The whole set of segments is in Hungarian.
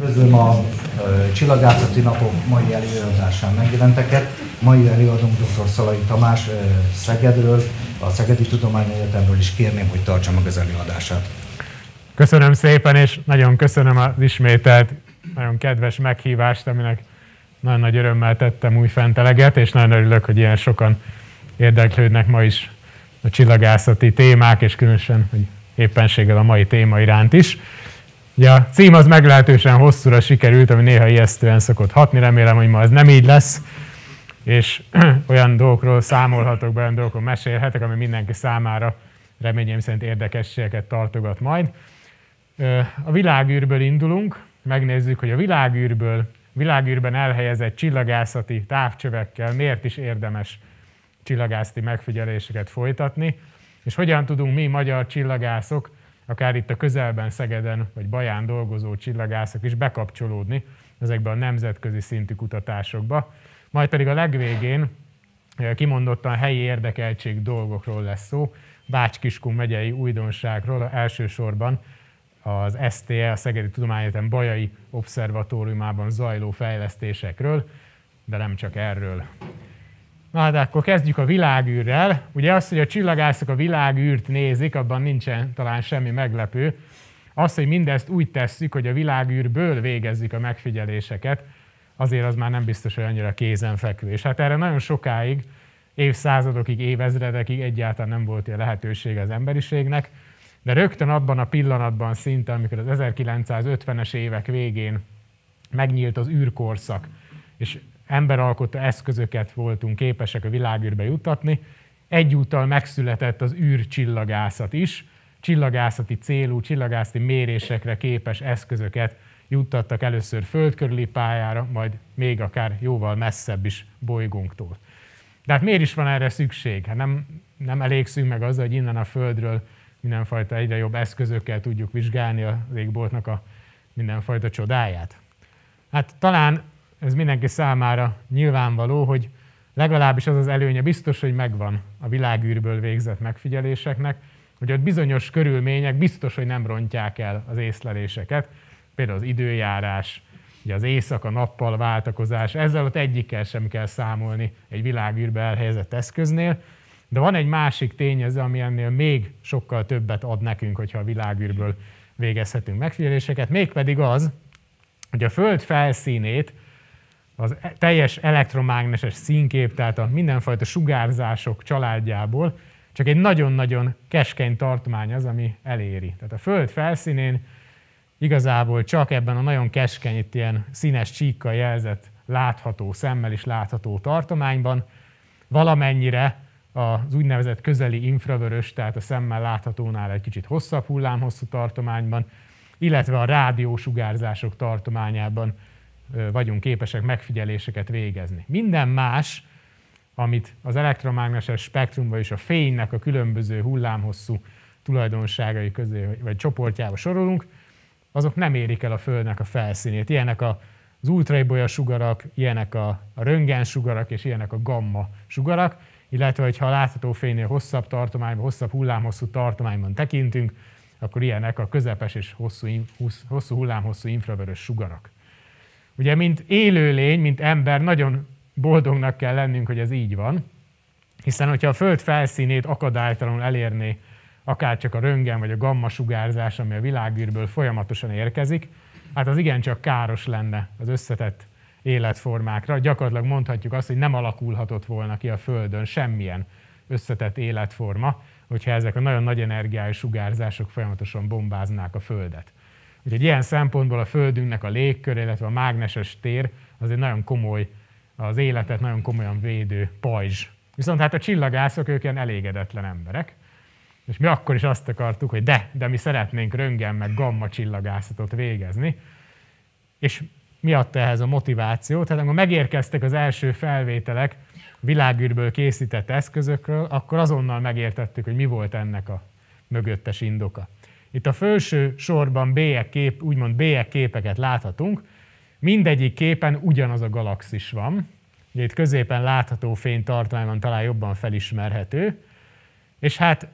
Üdvözlöm a Csillagászati Napok mai előadásán megjelenteket. Mai előadónk dr. Szalai Tamás Szegedről, a Szegedi Tudományegyetemről is kérném, hogy tartsa meg az előadását. Köszönöm szépen, és nagyon köszönöm az ismételt, nagyon kedves meghívást, aminek nagyon nagy örömmel tettem új fenteleget, és nagyon örülök, hogy ilyen sokan érdeklődnek ma is a csillagászati témák, és különösen, hogy éppenséggel a mai téma iránt is. Ugye a cím az meglehetősen hosszúra sikerült, ami néha ijesztően szokott hatni, remélem, hogy ma ez nem így lesz, és olyan dolgokról számolhatok be, olyan dolgokról mesélhetek, ami mindenki számára reményem szerint érdekességeket tartogat majd. A világűrből indulunk, megnézzük, hogy a világűrből, világűrben elhelyezett csillagászati távcsövekkel miért is érdemes csillagászati megfigyeléseket folytatni, és hogyan tudunk mi magyar csillagászok akár itt a közelben Szegeden vagy Baján dolgozó csillagászok is bekapcsolódni ezekbe a nemzetközi szintű kutatásokba. Majd pedig a legvégén eh, kimondottan helyi érdekeltség dolgokról lesz szó, Bács-Kiskun megyei újdonságról, elsősorban az STE, a Szegedi Tudományegyetem Bajai Obszervatóriumában zajló fejlesztésekről, de nem csak erről. Na, de akkor kezdjük a világűrrel. Ugye az, hogy a csillagászok a világűrt nézik, abban nincsen talán semmi meglepő. Az, hogy mindezt úgy tesszük, hogy a világűrből végezzük a megfigyeléseket, azért az már nem biztos, hogy annyira kézenfekvő. És hát erre nagyon sokáig, évszázadokig, évezredekig egyáltalán nem volt ilyen lehetőség az emberiségnek, de rögtön abban a pillanatban szinte, amikor az 1950-es évek végén megnyílt az űrkorszak, és emberalkotó eszközöket voltunk képesek a világűrbe juttatni. Egyúttal megszületett az űrcsillagászat is, csillagászati célú, csillagászati mérésekre képes eszközöket juttattak először földkörüli pályára, majd még akár jóval messzebb is bolygónktól. De hát miért is van erre szükség? Hát nem, nem elégszünk meg azzal, hogy innen a Földről mindenfajta egyre jobb eszközökkel tudjuk vizsgálni a égboltnak a mindenfajta csodáját. Hát talán ez mindenki számára nyilvánvaló, hogy legalábbis az az előnye biztos, hogy megvan a világűrből végzett megfigyeléseknek, hogy ott bizonyos körülmények biztos, hogy nem rontják el az észleléseket, például az időjárás, ugye az éjszaka-nappal váltakozás, ezzel ott egyikkel sem kell számolni egy világűrbe elhelyezett eszköznél, de van egy másik tényező, ami ennél még sokkal többet ad nekünk, hogyha a világűrből végezhetünk megfigyeléseket, mégpedig az, hogy a Föld felszínét az teljes elektromágneses színkép, tehát a mindenfajta sugárzások családjából. Csak egy nagyon-nagyon keskeny tartomány az, ami eléri. Tehát a Föld felszínén igazából csak ebben a nagyon keskeny, itt ilyen színes csíkkal jelzett, látható, szemmel is látható tartományban. Valamennyire az úgynevezett közeli infravörös, tehát a szemmel láthatónál egy kicsit hosszabb hullámhosszú tartományban, illetve a rádiósugárzások tartományában vagyunk képesek megfigyeléseket végezni. Minden más, amit az elektromágneses spektrumban és a fénynek a különböző hullámhosszú tulajdonságai közé, vagy csoportjába sorolunk, azok nem érik el a Földnek a felszínét. Ilyenek az ultraibolya sugarak, ilyenek a, a röntgen sugarak, és ilyenek a gamma sugarak, illetve, hogyha a látható fénynél hosszabb tartományban, hosszabb hullámhosszú tartományban tekintünk, akkor ilyenek a közepes és hosszú, hosszú hullámhosszú infravörös sugarak. Ugye, mint élőlény, mint ember, nagyon boldognak kell lennünk, hogy ez így van, hiszen hogyha a Föld felszínét akadálytalanul elérné akár csak a röntgen vagy a gamma sugárzás, ami a világűrből folyamatosan érkezik, hát az igencsak káros lenne az összetett életformákra. Gyakorlatilag mondhatjuk azt, hogy nem alakulhatott volna ki a Földön semmilyen összetett életforma, hogyha ezek a nagyon nagy energiájú sugárzások folyamatosan bombáznák a Földet. Úgyhogy ilyen szempontból a Földünknek a légkör, illetve a mágneses tér az egy nagyon komoly, az életet nagyon komolyan védő pajzs. Viszont hát a csillagászok, ők ilyen elégedetlen emberek, és mi akkor is azt akartuk, hogy de, de mi szeretnénk röntgen meg gamma csillagászatot végezni. És mi adta ehhez a motivációt? Tehát amikor megérkeztek az első felvételek világűrből készített eszközökről, akkor azonnal megértettük, hogy mi volt ennek a mögöttes indoka. Itt a felső sorban bélyek kép, úgymond bélyek képeket láthatunk. Mindegyik képen ugyanaz a galaxis van. Ugye itt középen látható fénytartományban talán jobban felismerhető. És hát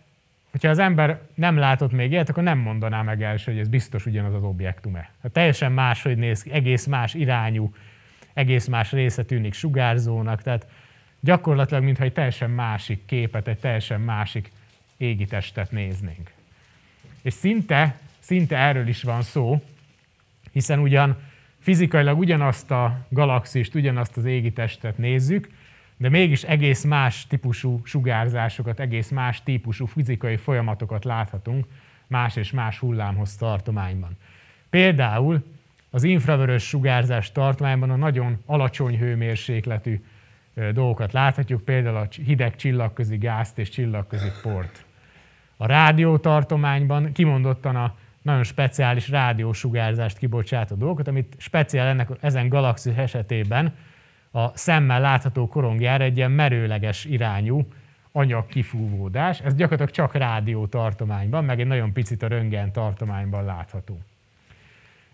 hogyha az ember nem látott még ilyet, akkor nem mondaná meg első, hogy ez biztos ugyanaz az objektum-e. Hát teljesen más, hogy néz ki, egész más irányú, egész más része tűnik sugárzónak, tehát gyakorlatilag, mintha egy teljesen másik képet, egy teljesen másik égitestet néznénk. És szinte, szinte erről is van szó, hiszen ugyan fizikailag ugyanazt a galaxist, ugyanazt az égitestet nézzük, de mégis egész más típusú sugárzásokat, egész más típusú fizikai folyamatokat láthatunk más és más hullámhoz tartományban. Például az infravörös sugárzás tartományban a nagyon alacsony hőmérsékletű dolgokat láthatjuk, például a hideg csillagközi gázt és csillagközi port. A rádiótartományban kimondottan a nagyon speciális rádiósugárzást kibocsátó dolgokat, amit speciál ennek, ezen galaxis esetében a szemmel látható korongjára egy ilyen merőleges irányú anyag kifúvódás. Ez gyakorlatilag csak rádió tartományban, meg egy nagyon picit a röntgen tartományban látható.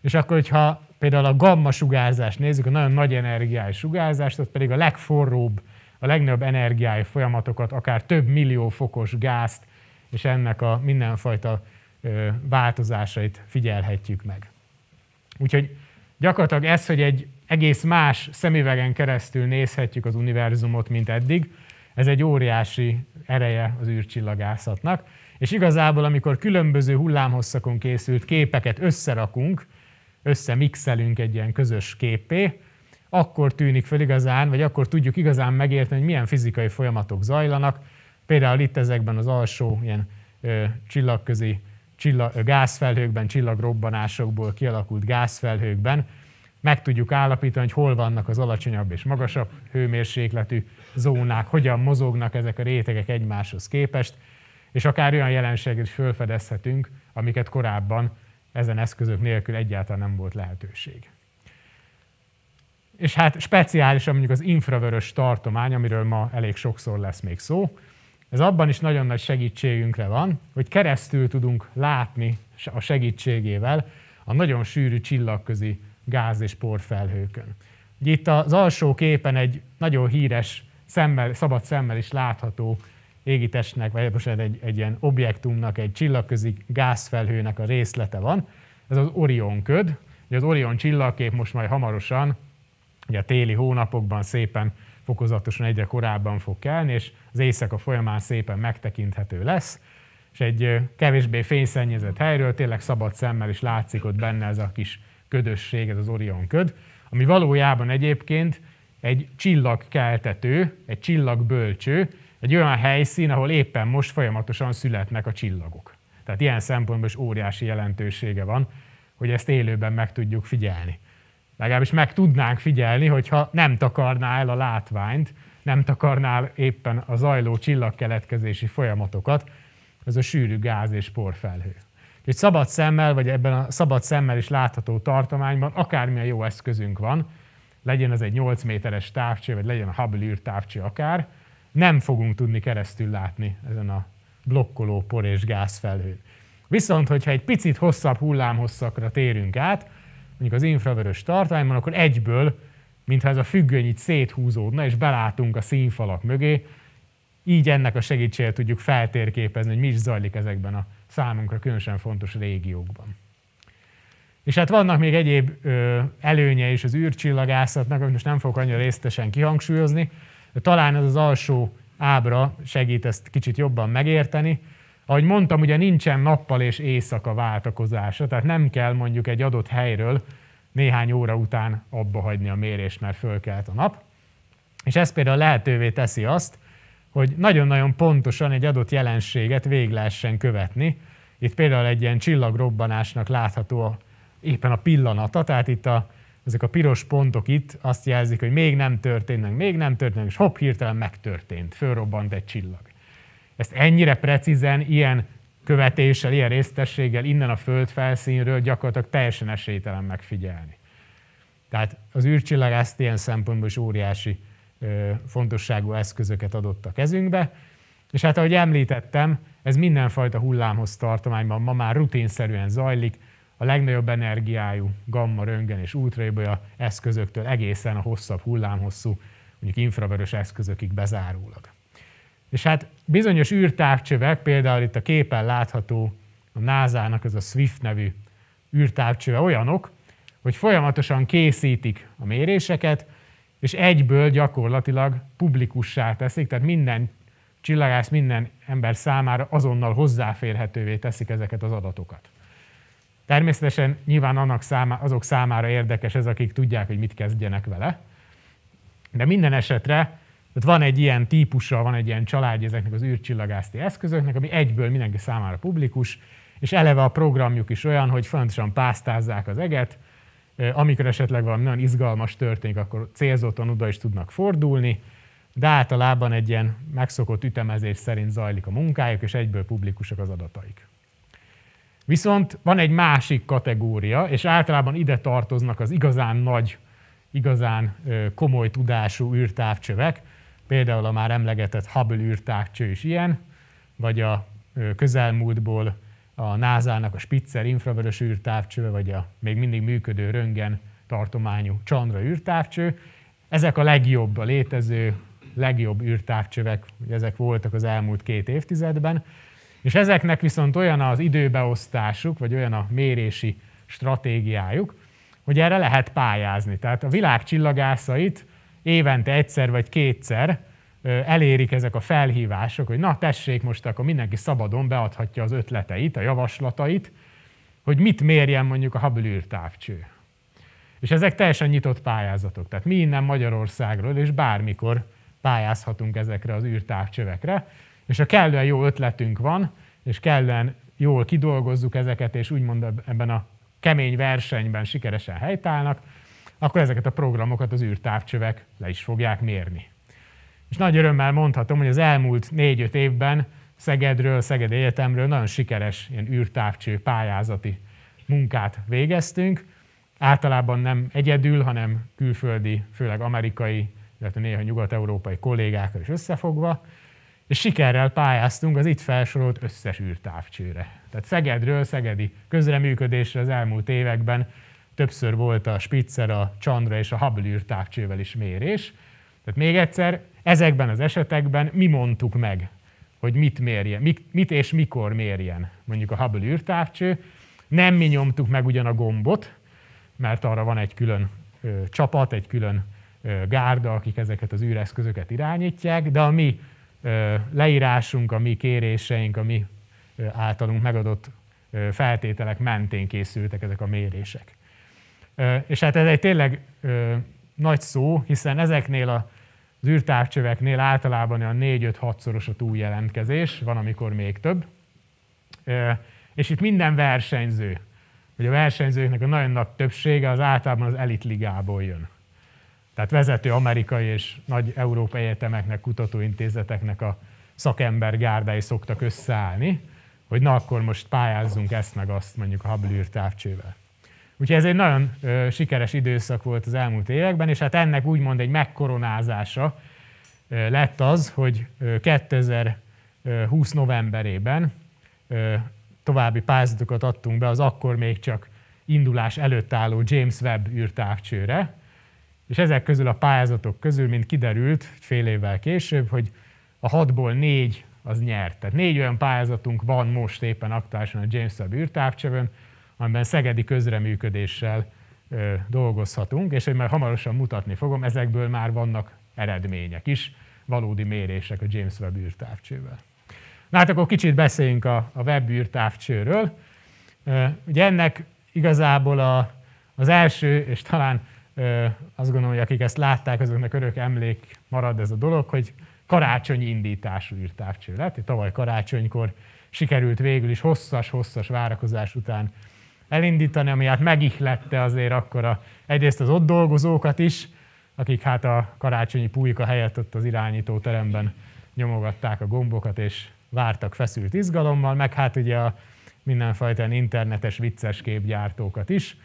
És akkor, hogyha például a gamma sugárzást nézzük, a nagyon nagy energiájú sugárzást, ott pedig a legforróbb, a legnagyobb energiájú folyamatokat, akár több millió fokos gázt, és ennek a mindenfajta változásait figyelhetjük meg. Úgyhogy gyakorlatilag ez, hogy egy egész más szemüvegen keresztül nézhetjük az univerzumot, mint eddig, ez egy óriási ereje az űrcsillagászatnak. És igazából, amikor különböző hullámhosszakon készült képeket összerakunk, összemixelünk egy ilyen közös képé, akkor tűnik fel igazán, vagy akkor tudjuk igazán megérteni, hogy milyen fizikai folyamatok zajlanak. Például itt ezekben az alsó ilyen ö, csillagközi csillag, gázfelhőkben, csillagrobbanásokból kialakult gázfelhőkben meg tudjuk állapítani, hogy hol vannak az alacsonyabb és magasabb hőmérsékletű zónák, hogyan mozognak ezek a rétegek egymáshoz képest, és akár olyan jelenséget is felfedezhetünk, amiket korábban ezen eszközök nélkül egyáltalán nem volt lehetőség. És hát speciálisan mondjuk az infravörös tartomány, amiről ma elég sokszor lesz még szó, ez abban is nagyon nagy segítségünkre van, hogy keresztül tudunk látni a segítségével a nagyon sűrű csillagközi gáz- és porfelhőkön. Itt az alsó képen egy nagyon híres, szemmel, szabad szemmel is látható égitestnek, vagy most egy, egy ilyen objektumnak, egy csillagközi gázfelhőnek a részlete van. Ez az Orion köd. Ugye az Orion csillagkép most majd hamarosan, ugye a téli hónapokban szépen fokozatosan egyre korábban fog kelni, és az éjszaka folyamán szépen megtekinthető lesz, és egy kevésbé fényszennyezett helyről tényleg szabad szemmel is látszik ott benne ez a kis ködösség, ez az Orion köd, ami valójában egyébként egy csillagkeltető, egy csillagbölcső, egy olyan helyszín, ahol éppen most folyamatosan születnek a csillagok. Tehát ilyen szempontból is óriási jelentősége van, hogy ezt élőben meg tudjuk figyelni. Legalábbis meg tudnánk figyelni, hogyha nem takarná el a látványt, nem takarná éppen a zajló csillagkeletkezési folyamatokat, ez a sűrű gáz és porfelhő. Egy szabad szemmel, vagy ebben a szabad szemmel is látható tartományban akármilyen jó eszközünk van, legyen ez egy 8 méteres távcső, vagy legyen a Hubble űrtávcső akár, nem fogunk tudni keresztül látni ezen a blokkoló por és gázfelhőn. Viszont, hogyha egy picit hosszabb hullámhosszakra térünk át, mondjuk az infravörös tartományban, akkor egyből, mintha ez a függöny itt széthúzódna, és belátunk a színfalak mögé, így ennek a segítségével tudjuk feltérképezni, hogy mi is zajlik ezekben a számunkra különösen fontos régiókban. És hát vannak még egyéb ö, előnye is az űrcsillagászatnak, amit most nem fogok annyira részletesen kihangsúlyozni, de talán ez az alsó ábra segít ezt kicsit jobban megérteni. Ahogy mondtam, ugye nincsen nappal és éjszaka váltakozása, tehát nem kell mondjuk egy adott helyről néhány óra után abba hagyni a mérést, mert fölkelt a nap. És ez például lehetővé teszi azt, hogy nagyon-nagyon pontosan egy adott jelenséget végig lehessen követni. Itt például egy ilyen csillagrobbanásnak látható a, éppen a pillanata, tehát itt a, ezek a piros pontok itt azt jelzik, hogy még nem történt, meg még nem történt, és hopp, hirtelen megtörtént, fölrobbant egy csillag. Ezt ennyire precízen, ilyen követéssel, ilyen résztességgel innen a föld felszínről gyakorlatilag teljesen esélytelen megfigyelni. Tehát az űrcsillag ezt ilyen szempontból is óriási fontosságú eszközöket adott a kezünkbe. És hát ahogy említettem, ez mindenfajta hullámhoz tartományban ma már rutinszerűen zajlik, a legnagyobb energiájú gamma, röntgen és ultraibolya eszközöktől egészen a hosszabb hullámhosszú, mondjuk infravörös eszközökig bezárólag. És hát bizonyos űrtávcsövek, például itt a képen látható a NASA-nak ez a SWIFT nevű űrtávcsöve olyanok, hogy folyamatosan készítik a méréseket, és egyből gyakorlatilag publikussá teszik, tehát minden csillagász, minden ember számára azonnal hozzáférhetővé teszik ezeket az adatokat. Természetesen nyilván annak számá, azok számára érdekes ez, akik tudják, hogy mit kezdjenek vele, de minden esetre tehát van egy ilyen típusa, van egy ilyen családja ezeknek az űrcsillagászti eszközöknek, ami egyből mindenki számára publikus, és eleve a programjuk is olyan, hogy fontosan pásztázzák az eget, amikor esetleg valami nagyon izgalmas történik, akkor célzottan oda is tudnak fordulni, de általában egy ilyen megszokott ütemezés szerint zajlik a munkájuk, és egyből publikusak az adataik. Viszont van egy másik kategória, és általában ide tartoznak az igazán nagy, igazán komoly tudású űrtávcsövek, például a már emlegetett Hubble űrtávcső is ilyen, vagy a közelmúltból a NASA-nak a Spitzer infravörös űrtávcső, vagy a még mindig működő röngen tartományú Chandra űrtávcső. Ezek a legjobb, a létező legjobb űrtávcsövek, ezek voltak az elmúlt két évtizedben, és ezeknek viszont olyan az időbeosztásuk, vagy olyan a mérési stratégiájuk, hogy erre lehet pályázni. Tehát a világ csillagászait évente egyszer vagy kétszer elérik ezek a felhívások, hogy na tessék most akkor mindenki szabadon beadhatja az ötleteit, a javaslatait, hogy mit mérjen mondjuk a Hubble űrtávcső. És ezek teljesen nyitott pályázatok. Tehát mi innen Magyarországról és bármikor pályázhatunk ezekre az űrtávcsövekre, és ha kellően jó ötletünk van, és kellően jól kidolgozzuk ezeket, és úgymond ebben a kemény versenyben sikeresen helytállnak, akkor ezeket a programokat az űrtávcsövek le is fogják mérni. És nagy örömmel mondhatom, hogy az elmúlt négy-öt évben Szegedről, Szeged Egyetemről nagyon sikeres ilyen űrtávcső pályázati munkát végeztünk. Általában nem egyedül, hanem külföldi, főleg amerikai, illetve néha nyugat-európai kollégákkal is összefogva, és sikerrel pályáztunk az itt felsorolt összes űrtávcsőre. Tehát Szegedről, szegedi közreműködésre az elmúlt években többször volt a Spitzer, a Chandra és a Hubble űrtávcsővel is mérés. Tehát még egyszer, ezekben az esetekben mi mondtuk meg, hogy mit mérjen, mit és mikor mérjen mondjuk a Hubble űrtávcső. Nem mi nyomtuk meg ugyan a gombot, mert arra van egy külön ö, csapat, egy külön ö, gárda, akik ezeket az űreszközöket irányítják, de a mi ö, leírásunk, a mi kéréseink, a mi ö, általunk megadott ö, feltételek mentén készültek ezek a mérések. És hát ez egy tényleg nagy szó, hiszen ezeknél a az űrtávcsöveknél általában a 4-5-6 szoros a túljelentkezés, van, amikor még több. És itt minden versenyző, vagy a versenyzőknek a nagyon nagy többsége az általában az elitligából jön. Tehát vezető amerikai és nagy európai egyetemeknek, kutatóintézeteknek a szakember gárdái szoktak összeállni, hogy na akkor most pályázzunk ezt meg azt mondjuk a Hubble űrtávcsővel. Úgyhogy ez egy nagyon ö, sikeres időszak volt az elmúlt években, és hát ennek úgymond egy megkoronázása ö, lett az, hogy ö, 2020 novemberében ö, további pályázatokat adtunk be az akkor még csak indulás előtt álló James Webb űrtávcsőre, és ezek közül a pályázatok közül, mint kiderült fél évvel később, hogy a hatból négy az nyert. Tehát négy olyan pályázatunk van most éppen aktuálisan a James Webb űrtávcsövön, amiben szegedi közreműködéssel dolgozhatunk, és hogy már hamarosan mutatni fogom, ezekből már vannak eredmények is, valódi mérések a James Webb űrtávcsővel. Na hát akkor kicsit beszéljünk a, a Webb űrtávcsőről. Ugye ennek igazából a, az első, és talán azt gondolom, hogy akik ezt látták, azoknak örök emlék marad ez a dolog, hogy karácsonyi indítású űrtávcső lett. Tavaly karácsonykor sikerült végül is hosszas-hosszas várakozás után elindítani, ami hát megihlette azért akkor a, egyrészt az ott dolgozókat is, akik hát a karácsonyi pulyka helyett ott az irányító teremben nyomogatták a gombokat, és vártak feszült izgalommal, meg hát ugye a mindenfajta internetes vicces képgyártókat is.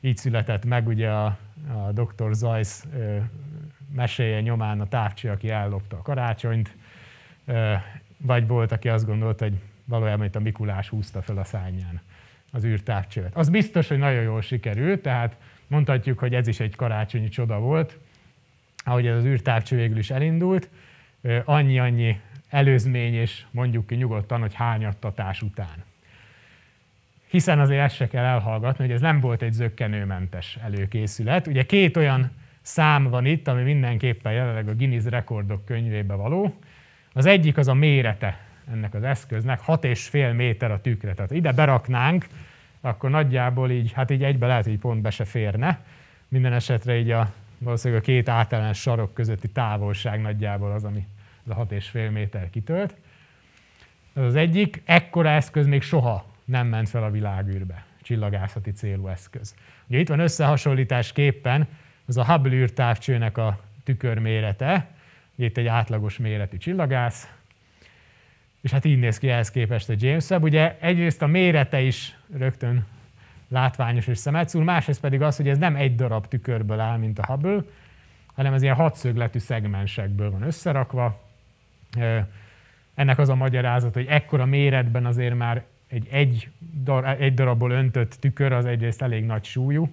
Így született meg ugye a, a Dr. Zajsz meséje nyomán a távcső, aki ellopta a karácsonyt, vagy volt, aki azt gondolta, hogy valójában itt a Mikulás húzta fel a szányán az űrtávcsövet. Az biztos, hogy nagyon jól sikerült, tehát mondhatjuk, hogy ez is egy karácsonyi csoda volt, ahogy az űrtávcső végül is elindult. Annyi-annyi előzmény, és mondjuk ki nyugodtan, hogy hányattatás után. Hiszen azért ezt se kell elhallgatni, hogy ez nem volt egy zöggenőmentes előkészület. Ugye két olyan szám van itt, ami mindenképpen jelenleg a Guinness rekordok könyvébe való. Az egyik az a mérete ennek az eszköznek, 6,5 méter a tükre. Tehát ide beraknánk, akkor nagyjából így, hát így egybe lehet, hogy pont be se férne. Minden esetre így a, valószínűleg a két általános sarok közötti távolság nagyjából az, ami ez a 6,5 méter kitölt. Ez az egyik, ekkora eszköz még soha nem ment fel a világűrbe, csillagászati célú eszköz. Ugye itt van összehasonlításképpen az a Hubble űrtávcsőnek a tükörmérete, itt egy átlagos méretű csillagász, és hát így néz ki ehhez képest a James Webb. Ugye egyrészt a mérete is rögtön látványos és szemetszúr, másrészt pedig az, hogy ez nem egy darab tükörből áll, mint a Hubble, hanem ez ilyen hatszögletű szegmensekből van összerakva. Ennek az a magyarázat, hogy ekkora méretben azért már egy, egy, dar, egy darabból öntött tükör az egyrészt elég nagy súlyú,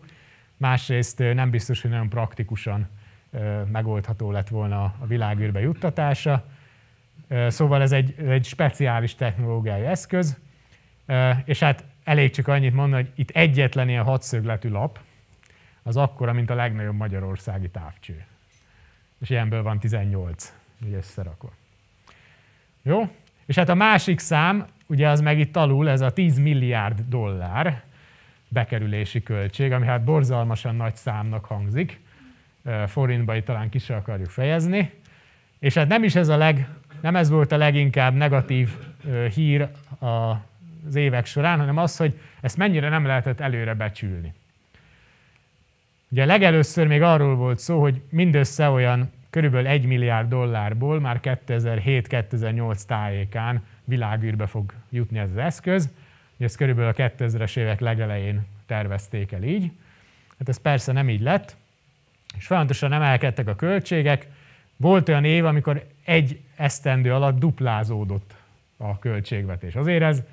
másrészt nem biztos, hogy nagyon praktikusan megoldható lett volna a világűrbe juttatása. Szóval ez egy, egy speciális technológiai eszköz, és hát elég csak annyit mondani, hogy itt egyetlen ilyen hatszögletű lap, az akkora, mint a legnagyobb magyarországi távcső. És ilyenből van 18, így összerakva. Jó? És hát a másik szám, ugye az meg itt alul, ez a 10 milliárd dollár bekerülési költség, ami hát borzalmasan nagy számnak hangzik, forintba itt talán ki akarjuk fejezni. És hát nem is ez a leg, nem ez volt a leginkább negatív hír az évek során, hanem az, hogy ezt mennyire nem lehetett előre becsülni. Ugye legelőször még arról volt szó, hogy mindössze olyan körülbelül 1 milliárd dollárból már 2007-2008 tájékán világűrbe fog jutni ez az eszköz. Ugye ezt körülbelül a 2000-es évek legelején tervezték el így. Hát ez persze nem így lett, és folyamatosan emelkedtek a költségek. Volt olyan év, amikor egy esztendő alatt duplázódott a költségvetés. Azért ez,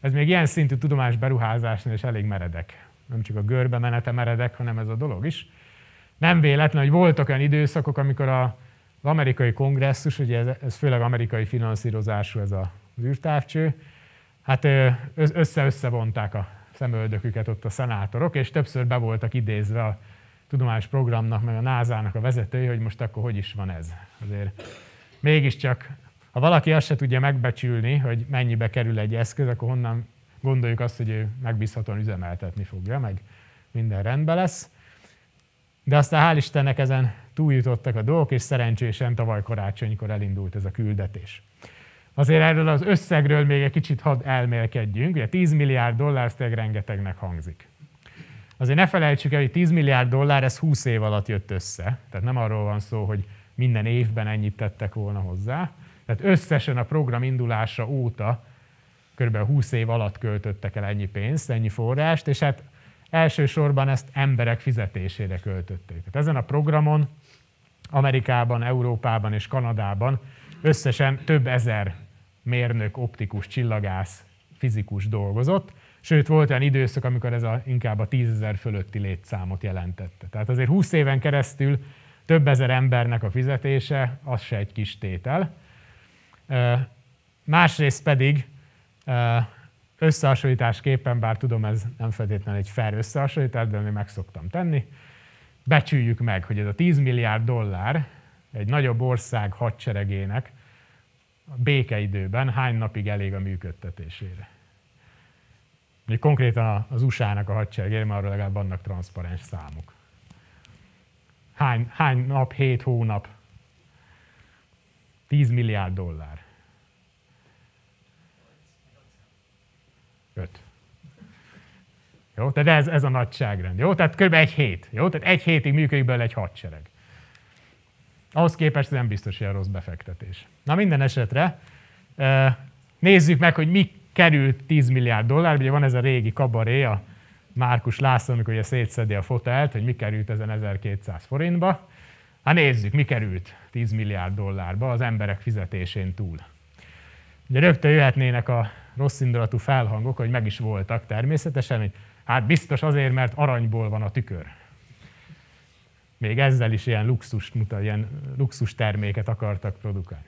ez még ilyen szintű tudományos beruházásnál is elég meredek. Nem csak a görbe menete meredek, hanem ez a dolog is. Nem véletlen, hogy voltak olyan időszakok, amikor a, az amerikai kongresszus, ugye ez, ez főleg amerikai finanszírozású ez a, az űrtávcső, hát össze-összevonták a szemöldöküket ott a szenátorok, és többször be voltak idézve a tudományos programnak, meg a NASA-nak a vezetői, hogy most akkor hogy is van ez. Azért mégiscsak, ha valaki azt se tudja megbecsülni, hogy mennyibe kerül egy eszköz, akkor honnan gondoljuk azt, hogy ő megbízhatóan üzemeltetni fogja, meg minden rendben lesz. De aztán hál' Istennek ezen túljutottak a dolgok, és szerencsésen tavaly karácsonykor elindult ez a küldetés. Azért erről az összegről még egy kicsit hadd elmélkedjünk. Ugye 10 milliárd dollár, ez rengetegnek hangzik. Azért ne felejtsük el, hogy 10 milliárd dollár, ez 20 év alatt jött össze. Tehát nem arról van szó, hogy minden évben ennyit tettek volna hozzá. Tehát összesen a program indulása óta kb. 20 év alatt költöttek el ennyi pénzt, ennyi forrást, és hát elsősorban ezt emberek fizetésére költötték. Tehát ezen a programon Amerikában, Európában és Kanadában összesen több ezer mérnök, optikus, csillagász, fizikus dolgozott, Sőt, volt olyan időszak, amikor ez a, inkább a tízezer fölötti létszámot jelentette. Tehát azért 20 éven keresztül több ezer embernek a fizetése, az se egy kis tétel. Másrészt pedig összehasonlításképpen, bár tudom, ez nem feltétlenül egy fair összehasonlítás, de én meg szoktam tenni, becsüljük meg, hogy ez a 10 milliárd dollár egy nagyobb ország hadseregének békeidőben hány napig elég a működtetésére. Még konkrétan az USA-nak a hadseregére, mert arra legalább vannak transzparens számok. Hány, hány nap, hét hónap? 10 milliárd dollár. 5. Jó, tehát ez, ez a nagyságrend. Jó, tehát kb. egy hét. Jó, tehát egy hétig működik belőle egy hadsereg. Ahhoz képest nem biztos, a rossz befektetés. Na minden esetre nézzük meg, hogy mi került 10 milliárd dollár, ugye van ez a régi kabaré, a Márkus László, amikor ugye szétszedi a fotelt, hogy mi került ezen 1200 forintba. Hát nézzük, mi került 10 milliárd dollárba az emberek fizetésén túl. Ugye rögtön jöhetnének a rossz indulatú felhangok, hogy meg is voltak természetesen, hogy hát biztos azért, mert aranyból van a tükör. Még ezzel is ilyen luxust mutat, ilyen luxus terméket akartak produkálni.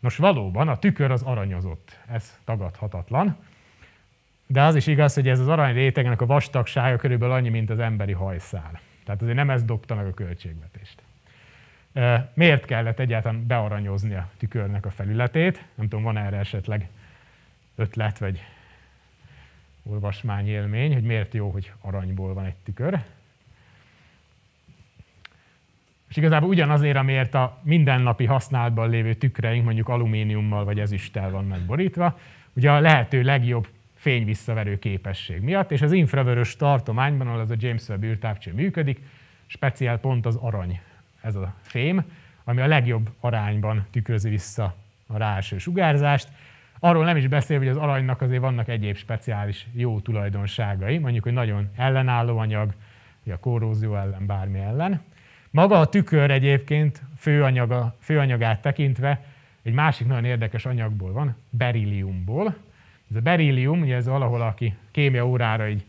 Nos, valóban a tükör az aranyozott, ez tagadhatatlan, de az is igaz, hogy ez az arany rétegnek a vastagsága körülbelül annyi, mint az emberi hajszál. Tehát azért nem ez dobta meg a költségvetést. Miért kellett egyáltalán bearanyozni a tükörnek a felületét? Nem tudom, van erre esetleg ötlet vagy olvasmányélmény, hogy miért jó, hogy aranyból van egy tükör. És igazából ugyanazért, amiért a mindennapi használatban lévő tükreink mondjuk alumíniummal vagy ezüsttel vannak borítva, ugye a lehető legjobb fényvisszaverő képesség miatt, és az infravörös tartományban, ahol az a James Webb űrtávcső működik, speciál pont az arany, ez a fém, ami a legjobb arányban tükrözi vissza a ráeső sugárzást. Arról nem is beszél, hogy az aranynak azért vannak egyéb speciális jó tulajdonságai, mondjuk, hogy nagyon ellenálló anyag, a korrózió ellen, bármi ellen. Maga a tükör egyébként főanyaga, főanyagát tekintve egy másik nagyon érdekes anyagból van, berilliumból. Ez a berillium, ugye ez valahol, aki kémia órára így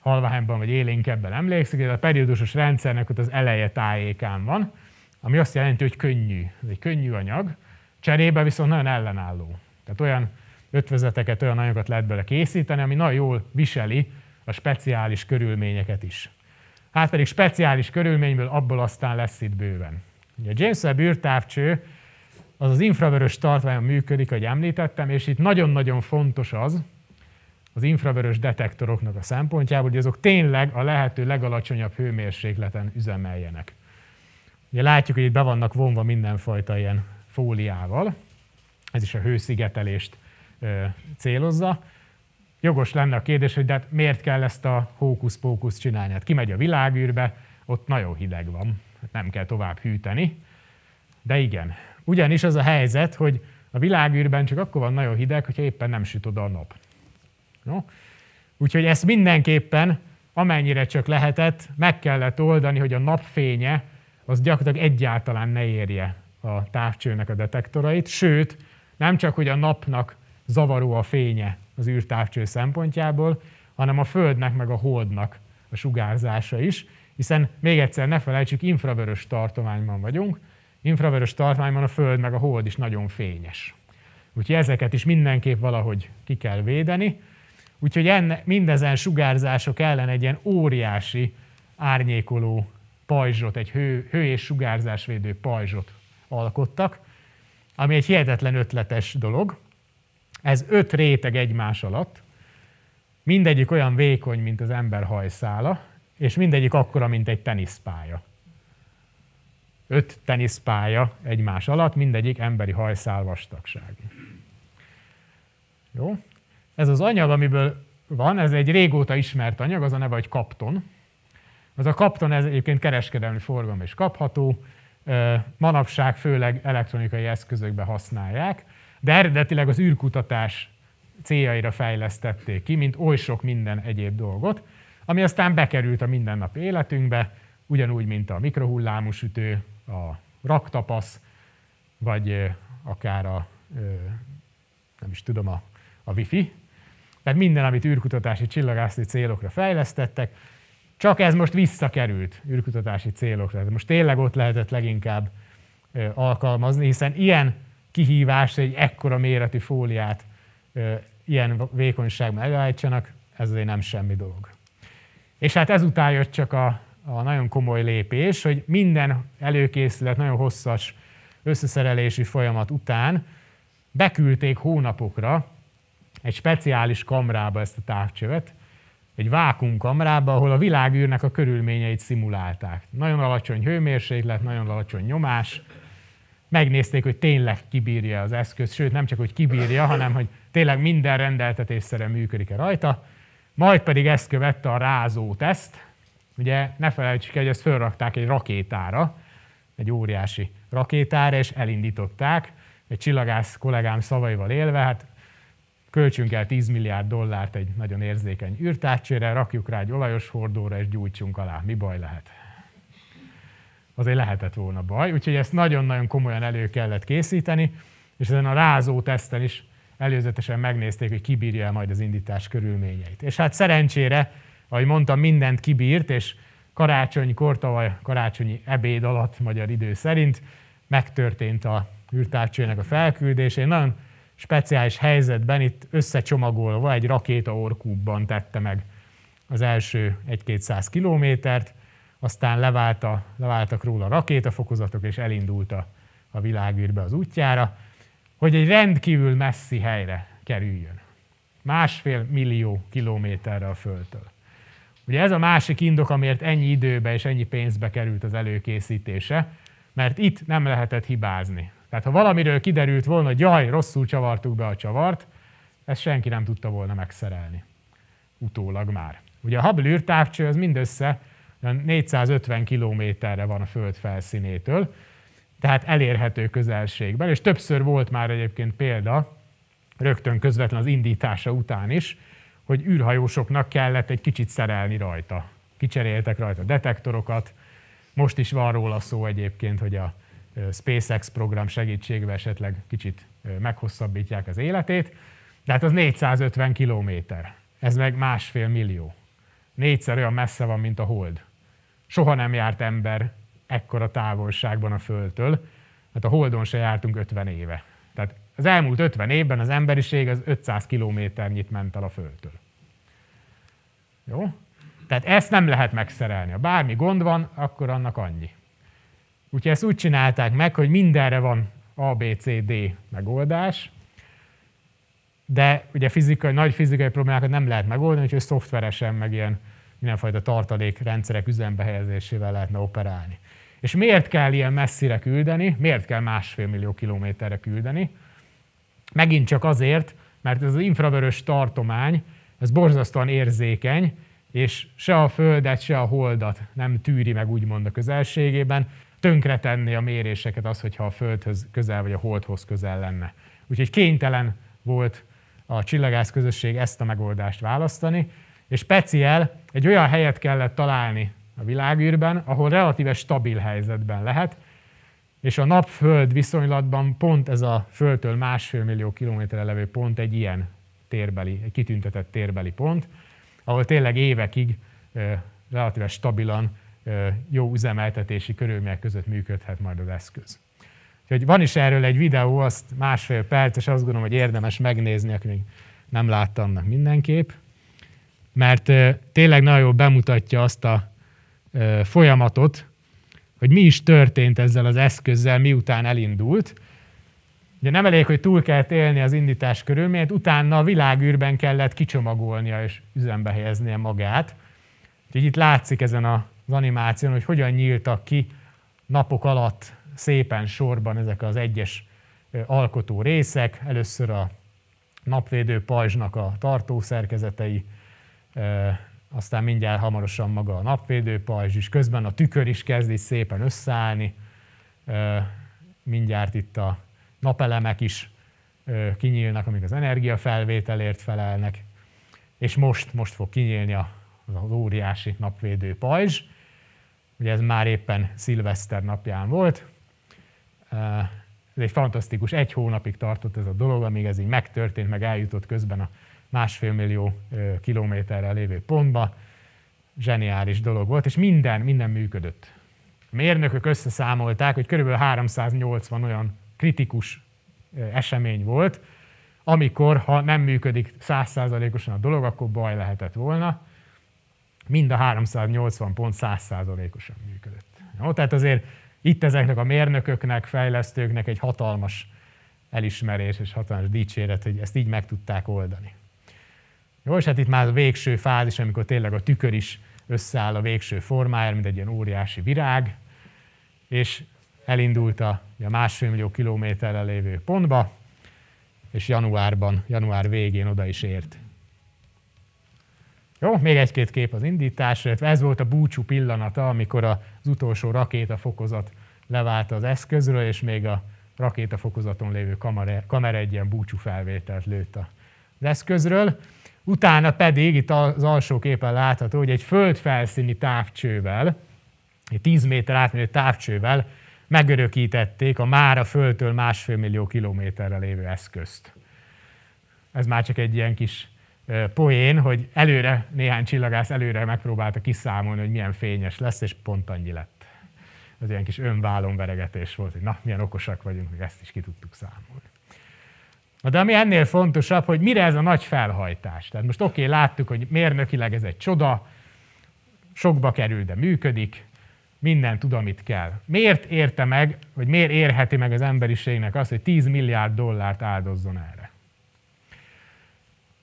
halványban vagy élénkebben emlékszik, ez a periódusos rendszernek ott az eleje tájékán van, ami azt jelenti, hogy könnyű. Ez egy könnyű anyag, cserébe viszont nagyon ellenálló. Tehát olyan ötvezeteket, olyan anyagokat lehet bele készíteni, ami nagyon jól viseli a speciális körülményeket is. Hát pedig speciális körülményből abból aztán lesz itt bőven. Ugye a James Webb űrtávcső az az infravörös tartványon működik, ahogy említettem, és itt nagyon-nagyon fontos az, az infravörös detektoroknak a szempontjából, hogy azok tényleg a lehető legalacsonyabb hőmérsékleten üzemeljenek. Ugye látjuk, hogy itt be vannak vonva mindenfajta ilyen fóliával, ez is a hőszigetelést ö, célozza. Jogos lenne a kérdés, hogy de hát miért kell ezt a hókusz-pókusz csinálni? Hát kimegy a világűrbe, ott nagyon hideg van, nem kell tovább hűteni. De igen, ugyanis az a helyzet, hogy a világűrben csak akkor van nagyon hideg, hogyha éppen nem süt oda a nap. No? Úgyhogy ezt mindenképpen, amennyire csak lehetett, meg kellett oldani, hogy a napfénye az gyakorlatilag egyáltalán ne érje a távcsőnek a detektorait, sőt, nem csak, hogy a napnak zavaró a fénye az űrtávcső szempontjából, hanem a Földnek meg a Holdnak a sugárzása is, hiszen még egyszer ne felejtsük, infravörös tartományban vagyunk, infravörös tartományban a Föld meg a Hold is nagyon fényes. Úgyhogy ezeket is mindenképp valahogy ki kell védeni, Úgyhogy enne, mindezen sugárzások ellen egy ilyen óriási árnyékoló pajzsot, egy hő, hő és sugárzásvédő pajzsot alkottak, ami egy hihetetlen ötletes dolog. Ez öt réteg egymás alatt, mindegyik olyan vékony, mint az ember hajszála, és mindegyik akkora, mint egy teniszpálya. Öt teniszpálya egymás alatt, mindegyik emberi hajszál vastagságú. Jó? Ez az anyag, amiből van, ez egy régóta ismert anyag, az a neve, hogy kapton. Az a kapton ez egyébként kereskedelmi forgalom is kapható, manapság főleg elektronikai eszközökbe használják, de eredetileg az űrkutatás céljaira fejlesztették ki, mint oly sok minden egyéb dolgot, ami aztán bekerült a mindennapi életünkbe, ugyanúgy, mint a mikrohullámú sütő, a raktapasz, vagy akár a, nem is tudom, a, a wifi, tehát minden, amit űrkutatási csillagászati célokra fejlesztettek, csak ez most visszakerült űrkutatási célokra. Most tényleg ott lehetett leginkább alkalmazni, hiszen ilyen kihívás, egy ekkora méretű fóliát ilyen vékonyságban előállítsanak, ez azért nem semmi dolog. És hát ezután jött csak a, a nagyon komoly lépés, hogy minden előkészület, nagyon hosszas összeszerelési folyamat után beküldték hónapokra egy speciális kamrába ezt a távcsövet, egy vákumkamrába, ahol a világűrnek a körülményeit szimulálták. Nagyon alacsony hőmérséklet, nagyon alacsony nyomás. Megnézték, hogy tényleg kibírja az eszköz, sőt nem csak, hogy kibírja, hanem hogy tényleg minden rendeltetésszerűen működik-e rajta. Majd pedig ezt követte a rázó teszt. Ugye ne felejtsük el, hogy ezt felrakták egy rakétára, egy óriási rakétára, és elindították. Egy csillagász kollégám szavaival élve, hát költsünk el 10 milliárd dollárt egy nagyon érzékeny űrtárcsére, rakjuk rá egy olajos hordóra, és gyújtsunk alá. Mi baj lehet? Azért lehetett volna baj, úgyhogy ezt nagyon-nagyon komolyan elő kellett készíteni, és ezen a rázó teszten is előzetesen megnézték, hogy kibírja majd az indítás körülményeit. És hát szerencsére, ahogy mondtam, mindent kibírt, és karácsony, kortavaj karácsonyi ebéd alatt magyar idő szerint megtörtént a űrtávcsőnek a felküldésén. Nagyon speciális helyzetben itt összecsomagolva egy rakéta orkúbban tette meg az első 1-200 kilométert, aztán leválta, leváltak róla rakétafokozatok, és elindult a, a világűrbe az útjára, hogy egy rendkívül messzi helyre kerüljön. Másfél millió kilométerre a Földtől. Ugye ez a másik indok, amiért ennyi időbe és ennyi pénzbe került az előkészítése, mert itt nem lehetett hibázni. Tehát ha valamiről kiderült volna, hogy jaj, rosszul csavartuk be a csavart, ezt senki nem tudta volna megszerelni. Utólag már. Ugye a Hubble űrtávcső az mindössze 450 kilométerre van a Föld felszínétől, tehát elérhető közelségben, és többször volt már egyébként példa, rögtön közvetlen az indítása után is, hogy űrhajósoknak kellett egy kicsit szerelni rajta. Kicseréltek rajta detektorokat, most is van róla szó egyébként, hogy a SpaceX program segítségével esetleg kicsit meghosszabbítják az életét, de hát az 450 kilométer, ez meg másfél millió. Négyszer olyan messze van, mint a Hold. Soha nem járt ember ekkora távolságban a Földtől, hát a Holdon se jártunk 50 éve. Az elmúlt 50 évben az emberiség az 500 kilométernyit ment el a Földtől. Jó? Tehát ezt nem lehet megszerelni. Ha bármi gond van, akkor annak annyi. Úgyhogy ezt úgy csinálták meg, hogy mindenre van ABCD megoldás, de ugye fizikai, nagy fizikai problémákat nem lehet megoldani, úgyhogy szoftveresen, meg ilyen mindenfajta tartalékrendszerek üzembe helyezésével lehetne operálni. És miért kell ilyen messzire küldeni? Miért kell másfél millió kilométerre küldeni? Megint csak azért, mert ez az infravörös tartomány, ez borzasztóan érzékeny, és se a Földet, se a Holdat nem tűri meg úgymond a közelségében, tönkretenni a méréseket az, hogyha a Földhöz közel vagy a Holdhoz közel lenne. Úgyhogy kénytelen volt a csillagász közösség ezt a megoldást választani, és speciál egy olyan helyet kellett találni a világűrben, ahol relatíve stabil helyzetben lehet, és a nap-föld viszonylatban pont ez a Földtől másfél millió kilométerre levő pont egy ilyen térbeli, egy kitüntetett térbeli pont, ahol tényleg évekig relatíve stabilan jó üzemeltetési körülmények között működhet majd az eszköz. Úgyhogy van is erről egy videó, azt másfél perc, és azt gondolom, hogy érdemes megnézni, aki még nem látta annak mindenképp, mert tényleg nagyon jól bemutatja azt a folyamatot, hogy mi is történt ezzel az eszközzel, miután elindult. Ugye nem elég, hogy túl kell élni az indítás körülményét, utána a világűrben kellett kicsomagolnia és üzembe helyeznie magát. Úgyhogy itt látszik ezen az animáción, hogy hogyan nyíltak ki napok alatt szépen sorban ezek az egyes alkotó részek. Először a napvédő pajzsnak a tartószerkezetei, aztán mindjárt hamarosan maga a napvédő pajzs is, közben a tükör is kezd szépen összeállni, mindjárt itt a napelemek is kinyílnak, amik az energiafelvételért felelnek, és most, most fog kinyílni az óriási napvédő pajzs. Ugye ez már éppen szilveszter napján volt. Ez egy fantasztikus, egy hónapig tartott ez a dolog, amíg ez így megtörtént, meg eljutott közben a másfél millió kilométerre lévő pontba. Zseniális dolog volt, és minden, minden működött. Mérnökök összeszámolták, hogy körülbelül 380 olyan kritikus esemény volt, amikor, ha nem működik százszázalékosan a dolog, akkor baj lehetett volna. Mind a 380 pont százszázalékosan működött. Jó, tehát azért itt ezeknek a mérnököknek, fejlesztőknek egy hatalmas elismerés és hatalmas dicséret, hogy ezt így meg tudták oldani. Jó, és hát itt már a végső fázis, amikor tényleg a tükör is összeáll a végső formájára, mint egy ilyen óriási virág, és elindult a, a másfél millió kilométerre lévő pontba, és januárban, január végén oda is ért. Jó, még egy-két kép az indításra, ez volt a búcsú pillanata, amikor az utolsó rakétafokozat levált az eszközről, és még a rakétafokozaton lévő kamera, kamera egy ilyen búcsú felvételt lőtt az eszközről. Utána pedig, itt az alsó képen látható, hogy egy földfelszíni távcsővel, egy 10 méter átmérő távcsővel megörökítették a már a Földtől másfél millió kilométerre lévő eszközt. Ez már csak egy ilyen kis poén, hogy előre, néhány csillagász előre megpróbálta kiszámolni, hogy milyen fényes lesz, és pont annyi lett. az ilyen kis önvállon volt, hogy na, milyen okosak vagyunk, hogy ezt is ki tudtuk számolni. Na de ami ennél fontosabb, hogy mire ez a nagy felhajtás. Tehát most oké, okay, láttuk, hogy mérnökileg ez egy csoda, sokba kerül, de működik, minden tud, amit kell. Miért érte meg, vagy miért érheti meg az emberiségnek azt, hogy 10 milliárd dollárt áldozzon erre?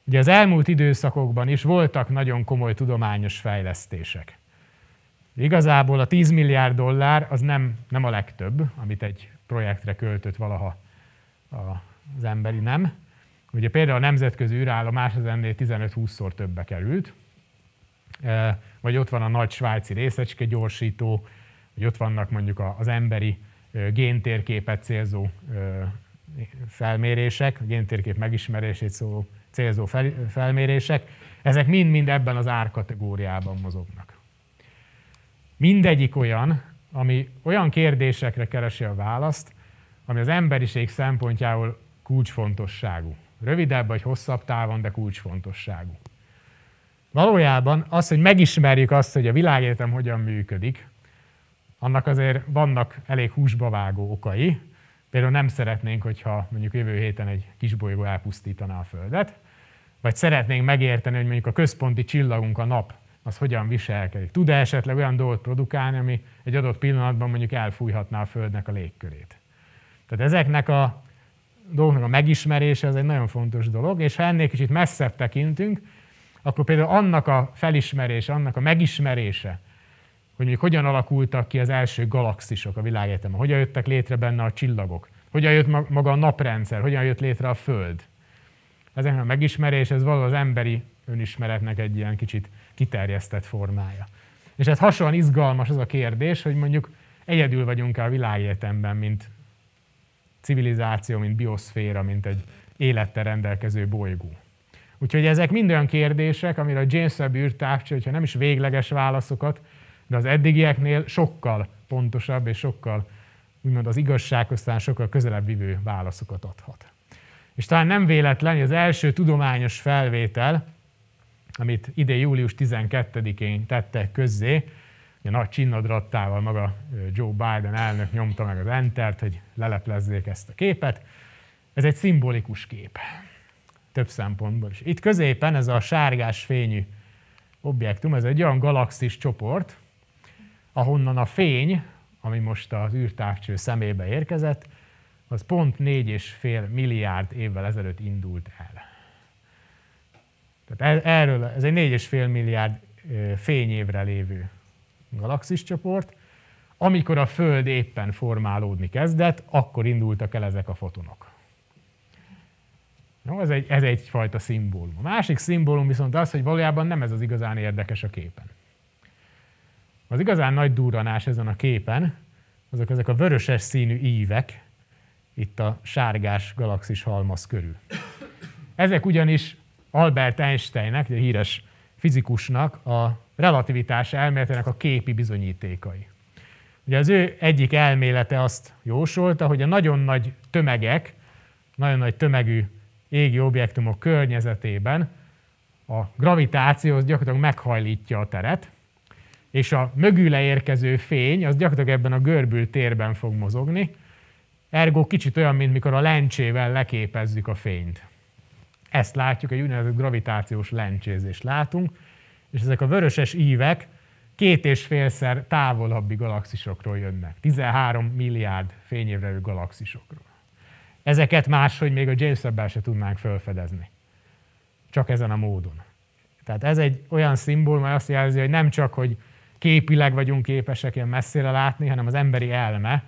Ugye az elmúlt időszakokban is voltak nagyon komoly tudományos fejlesztések. Igazából a 10 milliárd dollár az nem, nem a legtöbb, amit egy projektre költött valaha az emberi nem. Ugye például a nemzetközi űrállomás az ennél 15-20-szor többe került, vagy ott van a nagy svájci részecske gyorsító, vagy ott vannak mondjuk az emberi géntérképet célzó felmérések, a géntérkép megismerését szóló célzó felmérések, ezek mind-mind ebben az árkategóriában mozognak. Mindegyik olyan, ami olyan kérdésekre keresi a választ, ami az emberiség szempontjából kulcsfontosságú. Rövidebb vagy hosszabb távon, de kulcsfontosságú. Valójában az, hogy megismerjük azt, hogy a világegyetem hogyan működik, annak azért vannak elég húsba vágó okai. Például nem szeretnénk, hogyha mondjuk jövő héten egy kisbolygó elpusztítaná a Földet, vagy szeretnénk megérteni, hogy mondjuk a központi csillagunk, a nap, az hogyan viselkedik. Tud-e esetleg olyan dolgot produkálni, ami egy adott pillanatban mondjuk elfújhatná a Földnek a légkörét. Tehát ezeknek a dolgoknak a megismerése az egy nagyon fontos dolog, és ha ennél kicsit messzebb tekintünk, akkor például annak a felismerése, annak a megismerése, hogy mondjuk hogyan alakultak ki az első galaxisok a világegyetemen, hogyan jöttek létre benne a csillagok, hogyan jött maga a naprendszer, hogyan jött létre a Föld. Ezeknek a megismerés, ez való az emberi önismeretnek egy ilyen kicsit kiterjesztett formája. És hát hasonlóan izgalmas az a kérdés, hogy mondjuk egyedül vagyunk-e a világegyetemben, mint civilizáció, mint bioszféra, mint egy élettel rendelkező bolygó. Úgyhogy ezek mind olyan kérdések, amire a James Webb űrtávcső, hogyha nem is végleges válaszokat, de az eddigieknél sokkal pontosabb és sokkal, úgymond az igazsághoz sokkal közelebb vívő válaszokat adhat. És talán nem véletlen, hogy az első tudományos felvétel, amit idén július 12-én tettek közzé, a nagy csinnadrattával maga Joe Biden elnök nyomta meg az entert, hogy leleplezzék ezt a képet. Ez egy szimbolikus kép. Több szempontból is. Itt középen ez a sárgás fényű objektum, ez egy olyan galaxis csoport, ahonnan a fény, ami most az űrtávcső szemébe érkezett, az pont 4,5 milliárd évvel ezelőtt indult el. Tehát erről, ez egy 4,5 milliárd fényévre lévő galaxiscsoport. Amikor a Föld éppen formálódni kezdett, akkor indultak el ezek a fotonok. No, ez, egy, ez egyfajta szimbólum. A másik szimbólum viszont az, hogy valójában nem ez az igazán érdekes a képen. Az igazán nagy durranás ezen a képen, azok ezek a vöröses színű ívek, itt a sárgás galaxis halmaz körül. Ezek ugyanis Albert Einsteinnek, a híres fizikusnak a relativitás elméletének a képi bizonyítékai. Ugye az ő egyik elmélete azt jósolta, hogy a nagyon nagy tömegek, nagyon nagy tömegű égi objektumok környezetében a gravitáció az gyakorlatilag meghajlítja a teret, és a mögüle érkező fény az gyakorlatilag ebben a görbült térben fog mozogni, ergo kicsit olyan, mint mikor a lencsével leképezzük a fényt. Ezt látjuk, egy úgynevezett gravitációs lencsézést látunk, és ezek a vöröses ívek két és félszer távolabbi galaxisokról jönnek. 13 milliárd fényévre galaxisokról. Ezeket máshogy még a James webb se tudnánk felfedezni. Csak ezen a módon. Tehát ez egy olyan szimbólum, ami azt jelzi, hogy nem csak, hogy képileg vagyunk képesek ilyen messzire látni, hanem az emberi elme,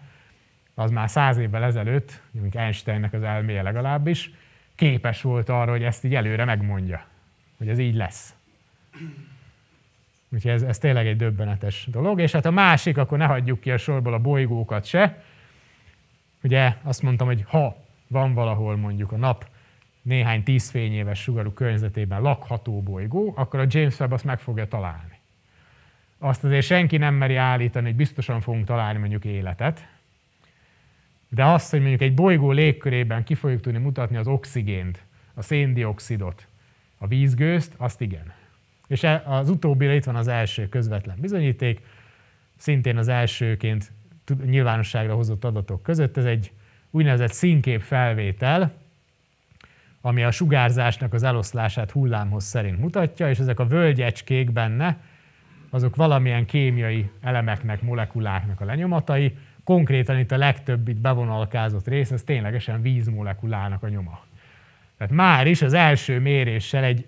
az már száz évvel ezelőtt, mint Einsteinnek az elméje legalábbis, képes volt arra, hogy ezt így előre megmondja, hogy ez így lesz. Úgyhogy ez, ez tényleg egy döbbenetes dolog. És hát a másik, akkor ne hagyjuk ki a sorból a bolygókat se. Ugye azt mondtam, hogy ha van valahol mondjuk a nap néhány tíz fényéves sugarú környezetében lakható bolygó, akkor a James Webb azt meg fogja találni. Azt azért senki nem meri állítani, hogy biztosan fogunk találni mondjuk életet, de azt, hogy mondjuk egy bolygó légkörében ki fogjuk tudni mutatni az oxigént, a széndiokszidot, a vízgőzt, azt igen. És e, az utóbbira itt van az első közvetlen bizonyíték, szintén az elsőként nyilvánosságra hozott adatok között. Ez egy úgynevezett színkép felvétel, ami a sugárzásnak az eloszlását hullámhoz szerint mutatja, és ezek a völgyecskék benne, azok valamilyen kémiai elemeknek, molekuláknak a lenyomatai, konkrétan itt a legtöbb itt bevonalkázott rész, ez ténylegesen vízmolekulának a nyoma. Tehát már is az első méréssel egy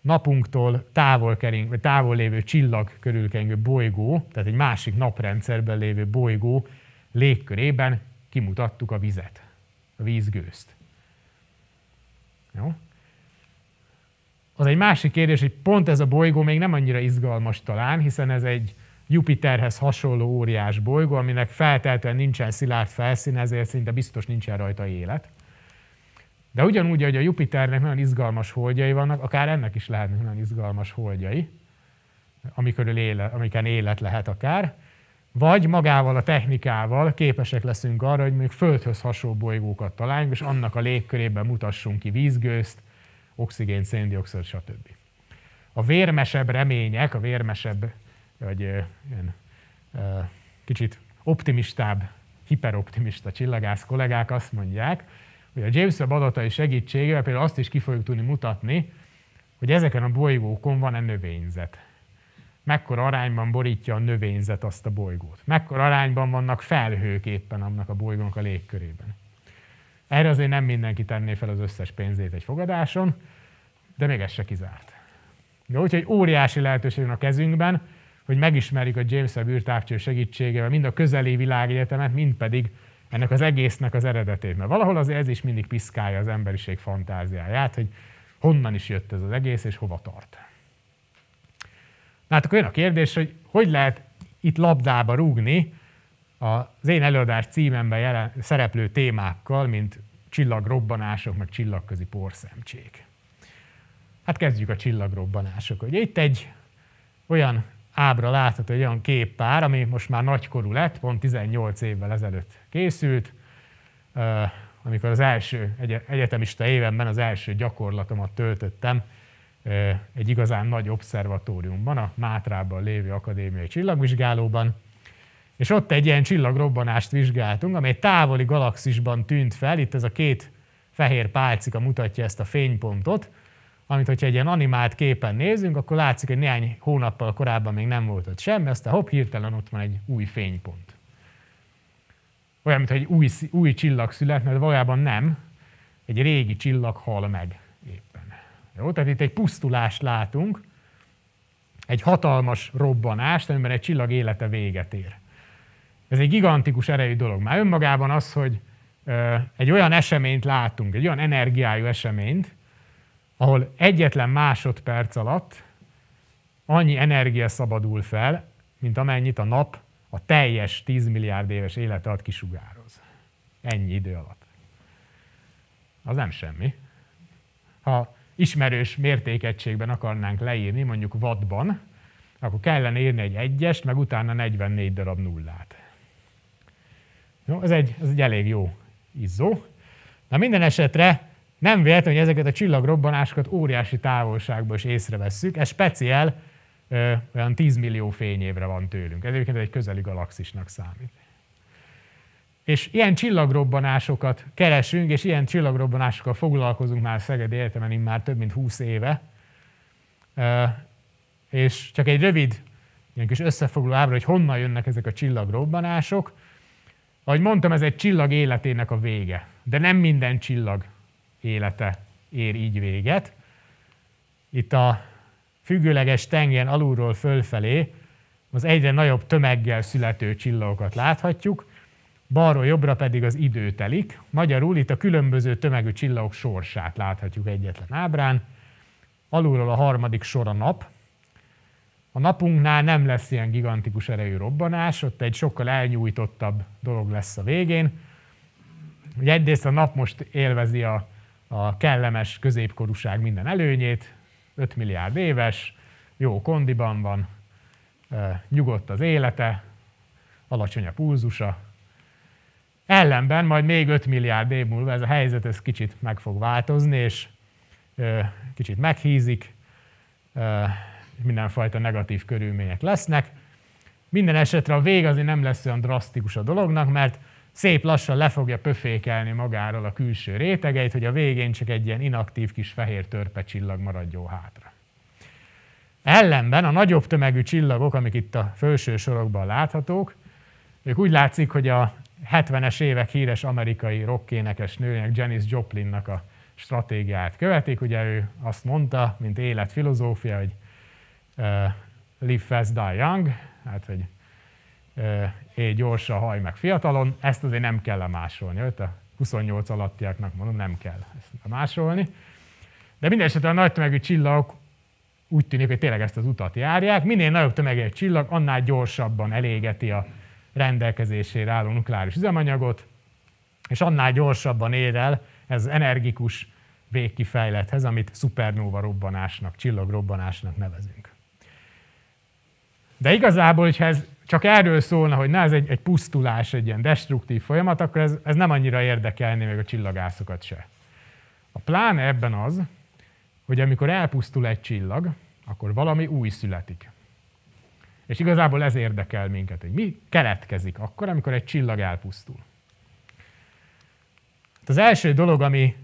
napunktól távol, kering, vagy távol lévő csillag körülkengő bolygó, tehát egy másik naprendszerben lévő bolygó légkörében kimutattuk a vizet, a vízgőzt. Jó? Az egy másik kérdés, hogy pont ez a bolygó még nem annyira izgalmas talán, hiszen ez egy Jupiterhez hasonló óriás bolygó, aminek felteltően nincsen szilárd felszín, ezért szinte biztos nincsen rajta élet. De ugyanúgy, hogy a Jupiternek nagyon izgalmas holdjai vannak, akár ennek is lehetnek nagyon izgalmas holdjai, amikor élet, amiken élet lehet akár, vagy magával a technikával képesek leszünk arra, hogy még Földhöz hasonló bolygókat találjunk, és annak a légkörében mutassunk ki vízgőzt, oxigén, széndiokszid, stb. A vérmesebb remények, a vérmesebb, vagy ilyen, kicsit optimistább, hiperoptimista csillagász kollégák azt mondják, hogy a James Webb adatai segítségével például azt is ki fogjuk tudni mutatni, hogy ezeken a bolygókon van-e növényzet. Mekkora arányban borítja a növényzet azt a bolygót. Mekkora arányban vannak felhők éppen annak a bolygónak a légkörében. Erre azért nem mindenki tenné fel az összes pénzét egy fogadáson, de még ez se kizárt. Jó, úgyhogy óriási lehetőség van a kezünkben, hogy megismerjük a James Webb űrtávcső segítségével mind a közeli világegyetemet, mind pedig ennek az egésznek az eredetét. Mert valahol azért ez is mindig piszkálja az emberiség fantáziáját, hogy honnan is jött ez az egész, és hova tart. Na hát akkor jön a kérdés, hogy hogy lehet itt labdába rúgni az én előadás címemben jelen, szereplő témákkal, mint csillagrobbanások, meg csillagközi porszemcsék. Hát kezdjük a csillagrobbanások. Ugye itt egy olyan ábra látható egy olyan képpár, ami most már nagykorú lett, pont 18 évvel ezelőtt készült, amikor az első egyetemista évenben az első gyakorlatomat töltöttem egy igazán nagy obszervatóriumban, a Mátrában lévő akadémiai csillagvizsgálóban, és ott egy ilyen csillagrobbanást vizsgáltunk, amely távoli galaxisban tűnt fel, itt ez a két fehér pálcika mutatja ezt a fénypontot, amit hogyha egy ilyen animált képen nézünk, akkor látszik, hogy néhány hónappal korábban még nem volt ott semmi, aztán hopp, hirtelen ott van egy új fénypont. Olyan, mintha egy új, új csillag születne, de valójában nem. Egy régi csillag hal meg éppen. Jó? Tehát itt egy pusztulást látunk, egy hatalmas robbanást, amiben egy csillag élete véget ér. Ez egy gigantikus erejű dolog. Már önmagában az, hogy egy olyan eseményt látunk, egy olyan energiájú eseményt, ahol egyetlen másodperc alatt annyi energia szabadul fel, mint amennyit a nap a teljes 10 milliárd éves élete alatt kisugároz. Ennyi idő alatt. Az nem semmi. Ha ismerős mértékegységben akarnánk leírni, mondjuk wattban, akkor kellene írni egy egyest, meg utána 44 darab nullát. Jó, ez egy, ez egy elég jó izzó. Na minden esetre nem véletlen, hogy ezeket a csillagrobbanásokat óriási távolságból is észrevesszük. Ez speciál ö, olyan 10 millió fényévre van tőlünk. Ez egyébként egy közeli galaxisnak számít. És ilyen csillagrobbanásokat keresünk, és ilyen csillagrobbanásokkal foglalkozunk már Szegedi Egyetemen már több mint 20 éve. És csak egy rövid ilyen kis összefoglaló ábra, hogy honnan jönnek ezek a csillagrobbanások. Ahogy mondtam, ez egy csillag életének a vége. De nem minden csillag élete ér így véget. Itt a függőleges tengen alulról fölfelé az egyre nagyobb tömeggel születő csillagokat láthatjuk, balról jobbra pedig az idő telik. Magyarul itt a különböző tömegű csillagok sorsát láthatjuk egyetlen ábrán. Alulról a harmadik sor a nap. A napunknál nem lesz ilyen gigantikus erejű robbanás, ott egy sokkal elnyújtottabb dolog lesz a végén. Ugye egyrészt a nap most élvezi a a kellemes középkorúság minden előnyét, 5 milliárd éves, jó kondiban van, nyugodt az élete, alacsony a pulzusa. Ellenben majd még 5 milliárd év múlva ez a helyzet ez kicsit meg fog változni, és kicsit meghízik, mindenfajta negatív körülmények lesznek, Minden esetre a vég azért nem lesz olyan drasztikus a dolognak, mert szép lassan le fogja pöfékelni magáról a külső rétegeit, hogy a végén csak egy ilyen inaktív kis fehér törpe csillag maradjon hátra. Ellenben a nagyobb tömegű csillagok, amik itt a felső sorokban láthatók, ők úgy látszik, hogy a 70-es évek híres amerikai rockénekes nőjének Janis Joplinnak a stratégiát követik. Ugye ő azt mondta, mint életfilozófia, hogy uh, live fast, die young, hát hogy élj gyorsan, haj meg fiatalon, ezt azért nem kell lemásolni. Öt a 28 alattiaknak mondom, nem kell ezt lemásolni. De minden esetre a nagy tömegű csillagok úgy tűnik, hogy tényleg ezt az utat járják. Minél nagyobb tömegű egy csillag, annál gyorsabban elégeti a rendelkezésére álló nukleáris üzemanyagot, és annál gyorsabban ér el ez energikus végkifejlethez, amit szupernóva robbanásnak, csillagrobbanásnak nevezünk. De igazából, hogyha ez csak erről szólna, hogy na, ez egy, egy pusztulás, egy ilyen destruktív folyamat, akkor ez, ez nem annyira érdekelné meg a csillagászokat se. A pláne ebben az, hogy amikor elpusztul egy csillag, akkor valami új születik. És igazából ez érdekel minket, hogy mi keletkezik akkor, amikor egy csillag elpusztul. Hát az első dolog, ami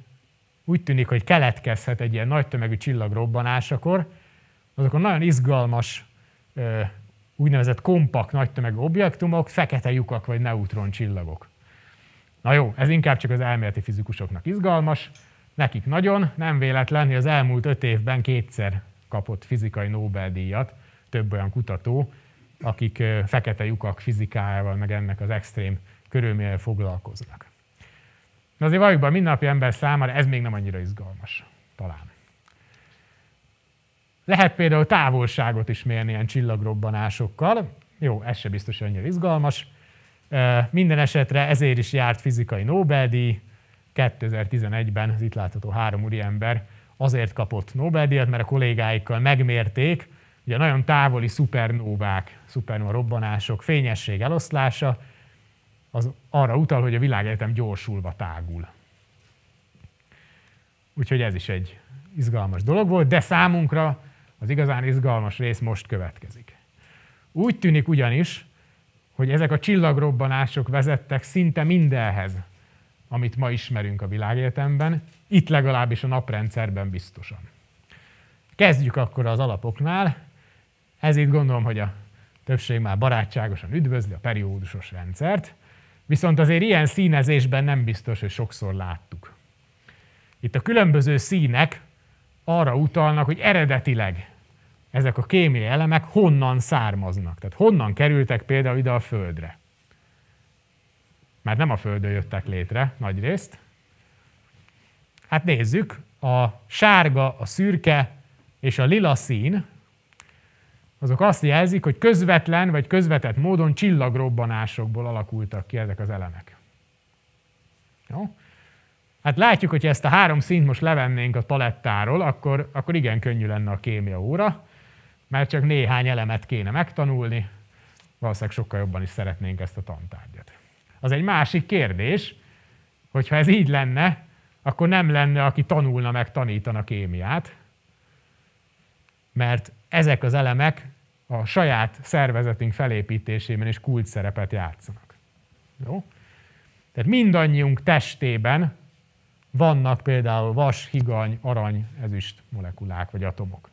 úgy tűnik, hogy keletkezhet egy ilyen nagy tömegű csillag robbanásakor, azok a nagyon izgalmas, úgynevezett kompakt nagy tömegű objektumok, fekete lyukak vagy neutron csillagok. Na jó, ez inkább csak az elméleti fizikusoknak izgalmas, nekik nagyon, nem véletlen, hogy az elmúlt öt évben kétszer kapott fizikai Nobel-díjat több olyan kutató, akik fekete lyukak fizikájával, meg ennek az extrém körülményel foglalkoznak. De azért valójában mindennapi ember számára ez még nem annyira izgalmas, talán. Lehet például távolságot is mérni ilyen csillagrobbanásokkal. Jó, ez se biztos annyira izgalmas. Minden esetre ezért is járt fizikai Nobel-díj. 2011-ben az itt látható három úriember azért kapott Nobel-díjat, mert a kollégáikkal megmérték, ugye nagyon távoli szupernóvák, szupernóva robbanások fényesség eloszlása, az arra utal, hogy a világegyetem gyorsulva tágul. Úgyhogy ez is egy izgalmas dolog volt, de számunkra az igazán izgalmas rész most következik. Úgy tűnik ugyanis, hogy ezek a csillagrobbanások vezettek szinte mindenhez, amit ma ismerünk a világegyetemben, itt legalábbis a naprendszerben biztosan. Kezdjük akkor az alapoknál. Ez itt gondolom, hogy a többség már barátságosan üdvözli a periódusos rendszert, viszont azért ilyen színezésben nem biztos, hogy sokszor láttuk. Itt a különböző színek arra utalnak, hogy eredetileg ezek a kémiai elemek honnan származnak. Tehát honnan kerültek például ide a Földre. Mert nem a Földön jöttek létre nagy részt. Hát nézzük, a sárga, a szürke és a lila szín, azok azt jelzik, hogy közvetlen vagy közvetett módon csillagrobbanásokból alakultak ki ezek az elemek. Jó? Hát látjuk, hogy ezt a három szint most levennénk a palettáról, akkor, akkor igen könnyű lenne a kémia óra, mert csak néhány elemet kéne megtanulni, valószínűleg sokkal jobban is szeretnénk ezt a tantárgyat. Az egy másik kérdés, hogy ha ez így lenne, akkor nem lenne, aki tanulna meg tanítana kémiát, mert ezek az elemek a saját szervezetünk felépítésében is kult szerepet játszanak. Jó? Tehát mindannyiunk testében vannak például vas, higany, arany, ezüst molekulák vagy atomok.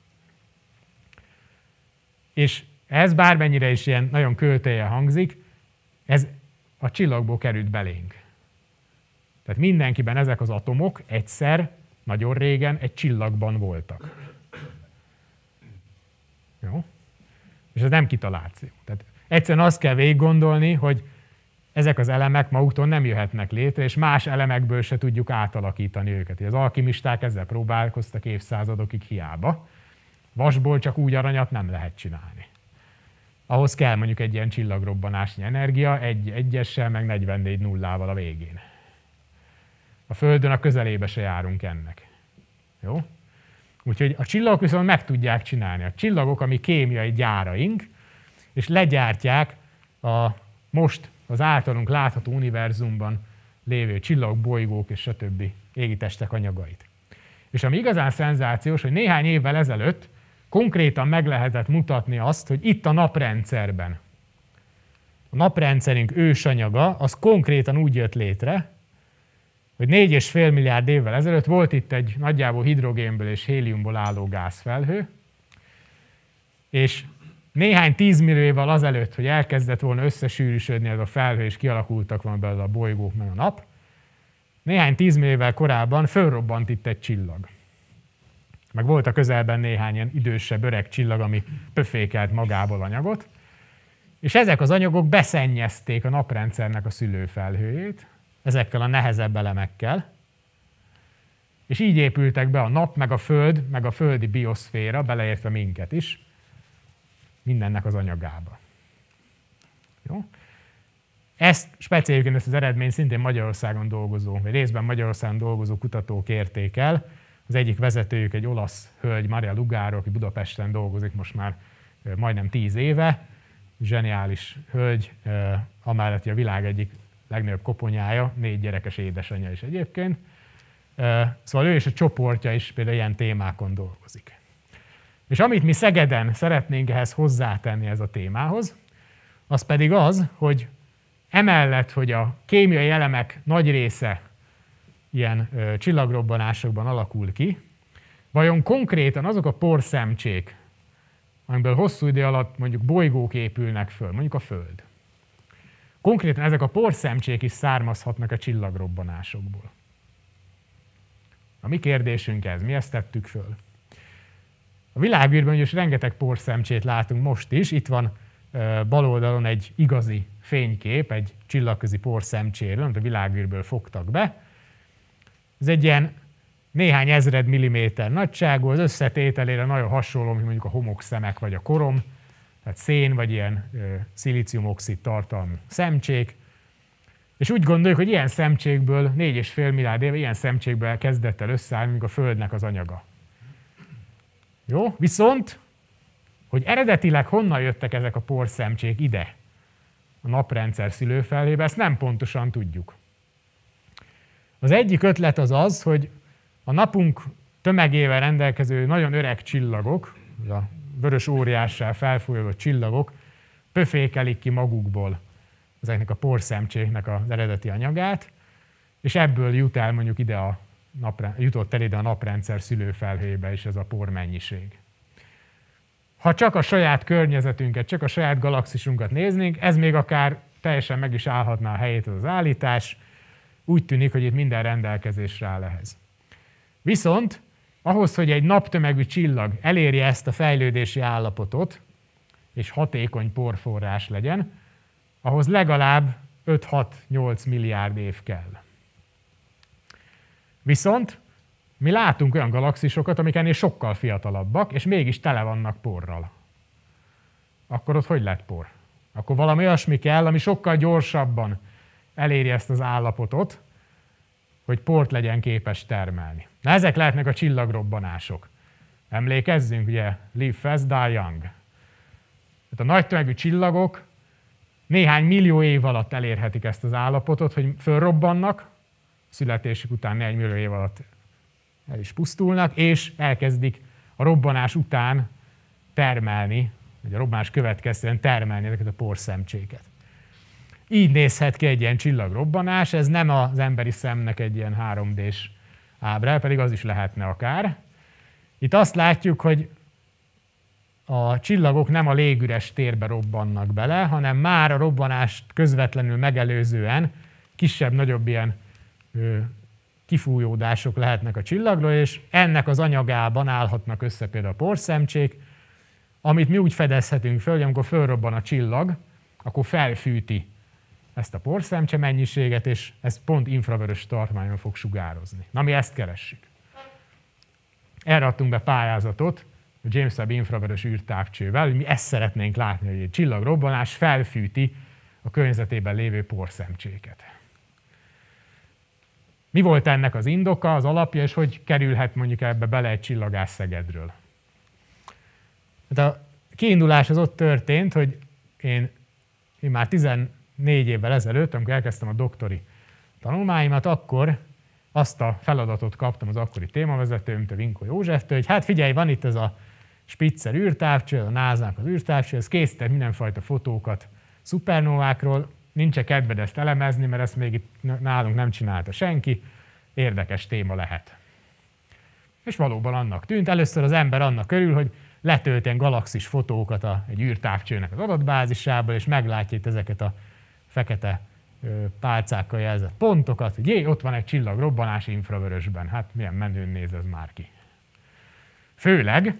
És ez bármennyire is ilyen nagyon költélye hangzik, ez a csillagból került belénk. Tehát mindenkiben ezek az atomok egyszer, nagyon régen egy csillagban voltak. Jó? És ez nem kitaláció. Tehát egyszerűen azt kell végig gondolni, hogy ezek az elemek maguktól nem jöhetnek létre, és más elemekből se tudjuk átalakítani őket. Az alkimisták ezzel próbálkoztak évszázadokig hiába. Vasból csak úgy aranyat nem lehet csinálni. Ahhoz kell mondjuk egy ilyen csillagrobbanásnyi energia, egy egyessel, meg 44 nullával a végén. A Földön a közelébe se járunk ennek. Jó? Úgyhogy a csillagok viszont meg tudják csinálni. A csillagok, ami kémiai gyáraink, és legyártják a most az általunk látható univerzumban lévő csillagok, bolygók és stb. égitestek anyagait. És ami igazán szenzációs, hogy néhány évvel ezelőtt konkrétan meg lehetett mutatni azt, hogy itt a naprendszerben a naprendszerünk ősanyaga, az konkrétan úgy jött létre, hogy 4,5 milliárd évvel ezelőtt volt itt egy nagyjából hidrogénből és héliumból álló gázfelhő, és néhány tízmillió évvel azelőtt, hogy elkezdett volna összesűrűsödni ez a felhő, és kialakultak volna belőle a bolygók meg a nap, néhány tízmillió évvel korábban fölrobbant itt egy csillag. Meg volt a közelben néhány ilyen idősebb, öreg csillag, ami pöfékelt magából anyagot, és ezek az anyagok beszennyezték a naprendszernek a szülőfelhőjét, ezekkel a nehezebb elemekkel, és így épültek be a nap, meg a föld, meg a földi bioszféra, beleértve minket is, mindennek az anyagába. Jó? Ezt speciálisan ezt az eredményt szintén Magyarországon dolgozó, vagy részben Magyarországon dolgozó kutatók érték el. Az egyik vezetőjük egy olasz hölgy, Maria Lugaro, aki Budapesten dolgozik most már majdnem tíz éve. Zseniális hölgy, amellett, a világ egyik legnagyobb koponyája, négy gyerekes édesanyja is egyébként. Szóval ő és a csoportja is például ilyen témákon dolgozik. És amit mi Szegeden szeretnénk ehhez hozzátenni ez a témához, az pedig az, hogy emellett, hogy a kémiai elemek nagy része ilyen ö, csillagrobbanásokban alakul ki, vajon konkrétan azok a porszemcsék, amiből hosszú idő alatt mondjuk bolygók épülnek föl, mondjuk a Föld. Konkrétan ezek a porszemcsék is származhatnak a csillagrobbanásokból. A mi kérdésünk ez, mi ezt tettük föl. A világűrben is rengeteg porszemcsét látunk most is. Itt van bal oldalon egy igazi fénykép, egy csillagközi porszemcséről, amit a világűrből fogtak be. Ez egy ilyen néhány ezred milliméter nagyságú, az összetételére nagyon hasonló, mint mondjuk a homokszemek vagy a korom, tehát szén vagy ilyen szilíciumoxid tartalmú szemcsék. És úgy gondoljuk, hogy ilyen szemcsékből, 4,5 milliárd éve ilyen szemcsékből kezdett el összeállni, mint a Földnek az anyaga. Jó? Viszont, hogy eredetileg honnan jöttek ezek a porszemcsék ide, a naprendszer szülőfelébe, ezt nem pontosan tudjuk. Az egyik ötlet az az, hogy a napunk tömegével rendelkező nagyon öreg csillagok, a vörös óriással felfújoló csillagok pöfékelik ki magukból ezeknek a porszemcséknek az eredeti anyagát, és ebből jut el mondjuk ide a napre, jutott el ide a naprendszer szülőfelhőjébe is ez a por mennyiség. Ha csak a saját környezetünket, csak a saját galaxisunkat néznénk, ez még akár teljesen meg is állhatná a helyét az állítás, úgy tűnik, hogy itt minden rendelkezésre áll ehhez. Viszont ahhoz, hogy egy naptömegű csillag elérje ezt a fejlődési állapotot, és hatékony porforrás legyen, ahhoz legalább 5-6-8 milliárd év kell. Viszont mi látunk olyan galaxisokat, amik ennél sokkal fiatalabbak, és mégis tele vannak porral. Akkor ott hogy lett por? Akkor valami olyasmi kell, ami sokkal gyorsabban eléri ezt az állapotot, hogy port legyen képes termelni. Na ezek lehetnek a csillagrobbanások. Emlékezzünk, ugye, live fast, die young. Tehát a nagy tömegű csillagok néhány millió év alatt elérhetik ezt az állapotot, hogy fölrobbannak, születésük után néhány millió év alatt el is pusztulnak, és elkezdik a robbanás után termelni, vagy a robbanás következtében termelni ezeket a porszemcséket. Így nézhet ki egy ilyen csillagrobbanás, ez nem az emberi szemnek egy ilyen 3D-s ábra, pedig az is lehetne akár. Itt azt látjuk, hogy a csillagok nem a légüres térbe robbannak bele, hanem már a robbanást közvetlenül megelőzően kisebb-nagyobb ilyen kifújódások lehetnek a csillagról, és ennek az anyagában állhatnak össze például a porszemcsék, amit mi úgy fedezhetünk föl, hogy amikor fölrobban a csillag, akkor felfűti ezt a porszemcse mennyiséget, és ez pont infravörös tartományon fog sugározni. Na, mi ezt keressük. Erre adtunk be pályázatot, a James Webb infravörös űrtávcsővel, hogy mi ezt szeretnénk látni, hogy egy csillagrobbanás felfűti a környezetében lévő porszemcséket. Mi volt ennek az indoka, az alapja, és hogy kerülhet mondjuk ebbe bele egy csillagás Szegedről? Hát a kiindulás az ott történt, hogy én, én már 14 évvel ezelőtt, amikor elkezdtem a doktori tanulmányomat, akkor azt a feladatot kaptam az akkori témavezetőmtől, Vinko Józseftől, hogy hát figyelj, van itt ez a Spitzer űrtávcső, a NASA-nak az űrtávcső, ez készített mindenfajta fotókat szupernovákról, nincs -e kedved ezt elemezni, mert ezt még itt nálunk nem csinálta senki, érdekes téma lehet. És valóban annak tűnt. Először az ember annak körül, hogy letölt ilyen galaxis fotókat a, egy űrtávcsőnek az adatbázisából, és meglátja itt ezeket a fekete pálcákkal jelzett pontokat, hogy jé, ott van egy csillag robbanás infravörösben. Hát milyen menőn néz ez már ki. Főleg,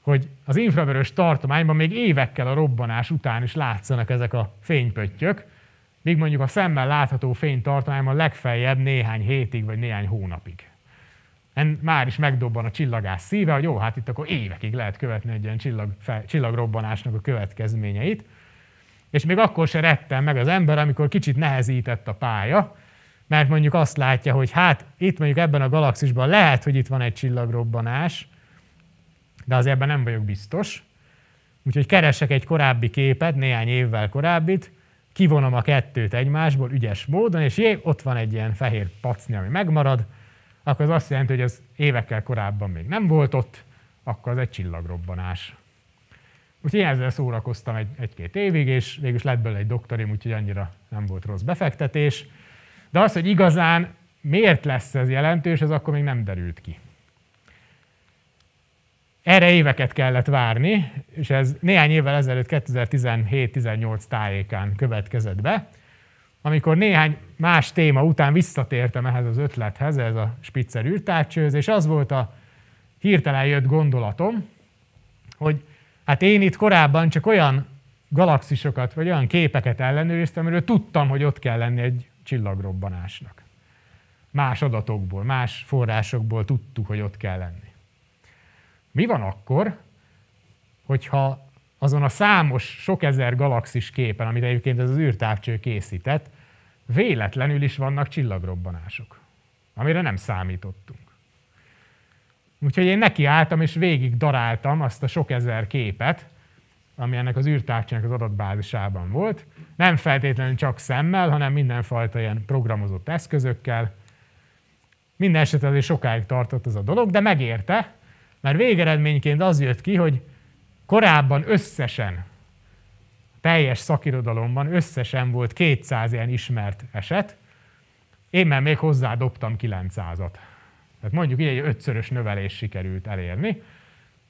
hogy az infravörös tartományban még évekkel a robbanás után is látszanak ezek a fénypöttyök, míg mondjuk a szemmel látható fénytartományban legfeljebb néhány hétig vagy néhány hónapig. En már is megdobban a csillagás szíve, hogy jó, hát itt akkor évekig lehet követni egy ilyen csillag, fel, csillagrobbanásnak a következményeit. És még akkor se retten meg az ember, amikor kicsit nehezített a pálya, mert mondjuk azt látja, hogy hát itt mondjuk ebben a galaxisban lehet, hogy itt van egy csillagrobbanás, de az ebben nem vagyok biztos. Úgyhogy keresek egy korábbi képet, néhány évvel korábbit, kivonom a kettőt egymásból ügyes módon, és jé, ott van egy ilyen fehér pacni, ami megmarad, akkor az azt jelenti, hogy az évekkel korábban még nem volt ott, akkor az egy csillagrobbanás. Úgyhogy ezzel szórakoztam egy, egy-két évig, és végül lett belőle egy doktorim, úgyhogy annyira nem volt rossz befektetés. De az, hogy igazán miért lesz ez jelentős, az akkor még nem derült ki. Erre éveket kellett várni, és ez néhány évvel ezelőtt 2017-18 tájékán következett be, amikor néhány más téma után visszatértem ehhez az ötlethez, ez a Spitzer űrtárcsőz, és az volt a hirtelen jött gondolatom, hogy hát én itt korábban csak olyan galaxisokat, vagy olyan képeket ellenőriztem, amiről tudtam, hogy ott kell lenni egy csillagrobbanásnak. Más adatokból, más forrásokból tudtuk, hogy ott kell lenni. Mi van akkor, hogyha azon a számos, sok ezer galaxis képen, amit egyébként ez az űrtávcső készített, véletlenül is vannak csillagrobbanások, amire nem számítottunk. Úgyhogy én nekiálltam és végig daráltam azt a sok ezer képet, ami ennek az űrtávcsának az adatbázisában volt. Nem feltétlenül csak szemmel, hanem mindenfajta ilyen programozott eszközökkel. Minden esetben azért sokáig tartott ez a dolog, de megérte, mert végeredményként az jött ki, hogy korábban összesen, teljes szakirodalomban összesen volt 200 ilyen ismert eset, én már még hozzá dobtam 900-at. Tehát mondjuk így egy ötszörös növelés sikerült elérni,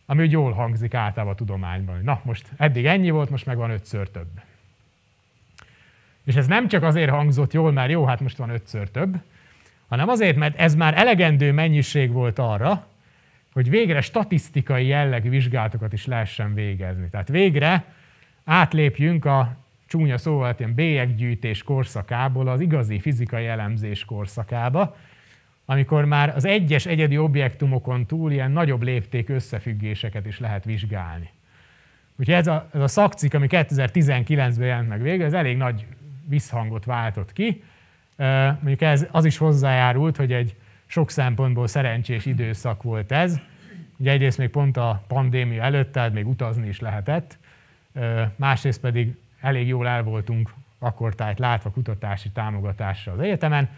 ami úgy jól hangzik általában a tudományban. Na, most eddig ennyi volt, most meg van ötször több. És ez nem csak azért hangzott jól, mert jó, hát most van ötször több, hanem azért, mert ez már elegendő mennyiség volt arra, hogy végre statisztikai jellegű vizsgálatokat is lehessen végezni. Tehát végre átlépjünk a csúnya szóval hát ilyen bélyeggyűjtés korszakából az igazi fizikai elemzés korszakába, amikor már az egyes egyedi objektumokon túl ilyen nagyobb lépték összefüggéseket is lehet vizsgálni. Úgyhogy ez a, ez a szakcik, ami 2019-ben jelent meg végre, ez elég nagy visszhangot váltott ki. Mondjuk ez az is hozzájárult, hogy egy sok szempontból szerencsés időszak volt ez. Ugye egyrészt még pont a pandémia előtt, tehát még utazni is lehetett, másrészt pedig elég jól el voltunk akkor tájt látva kutatási támogatásra az egyetemen,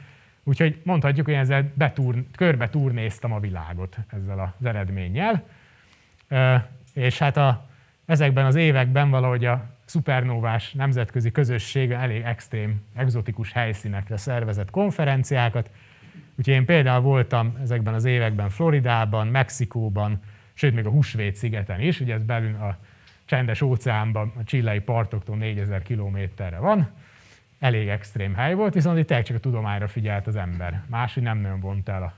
úgyhogy mondhatjuk, hogy ezzel betúr, körbe turnéztem a világot ezzel az eredménnyel. És hát a, ezekben az években valahogy a szupernovás nemzetközi közösség elég extrém, egzotikus helyszínekre szervezett konferenciákat, Úgyhogy én például voltam ezekben az években Floridában, Mexikóban, sőt még a Húsvét szigeten is, ugye ez belül a csendes óceánban, a csillai partoktól 4000 kilométerre van, elég extrém hely volt, viszont itt csak a tudományra figyelt az ember. Máshogy nem nagyon vont el a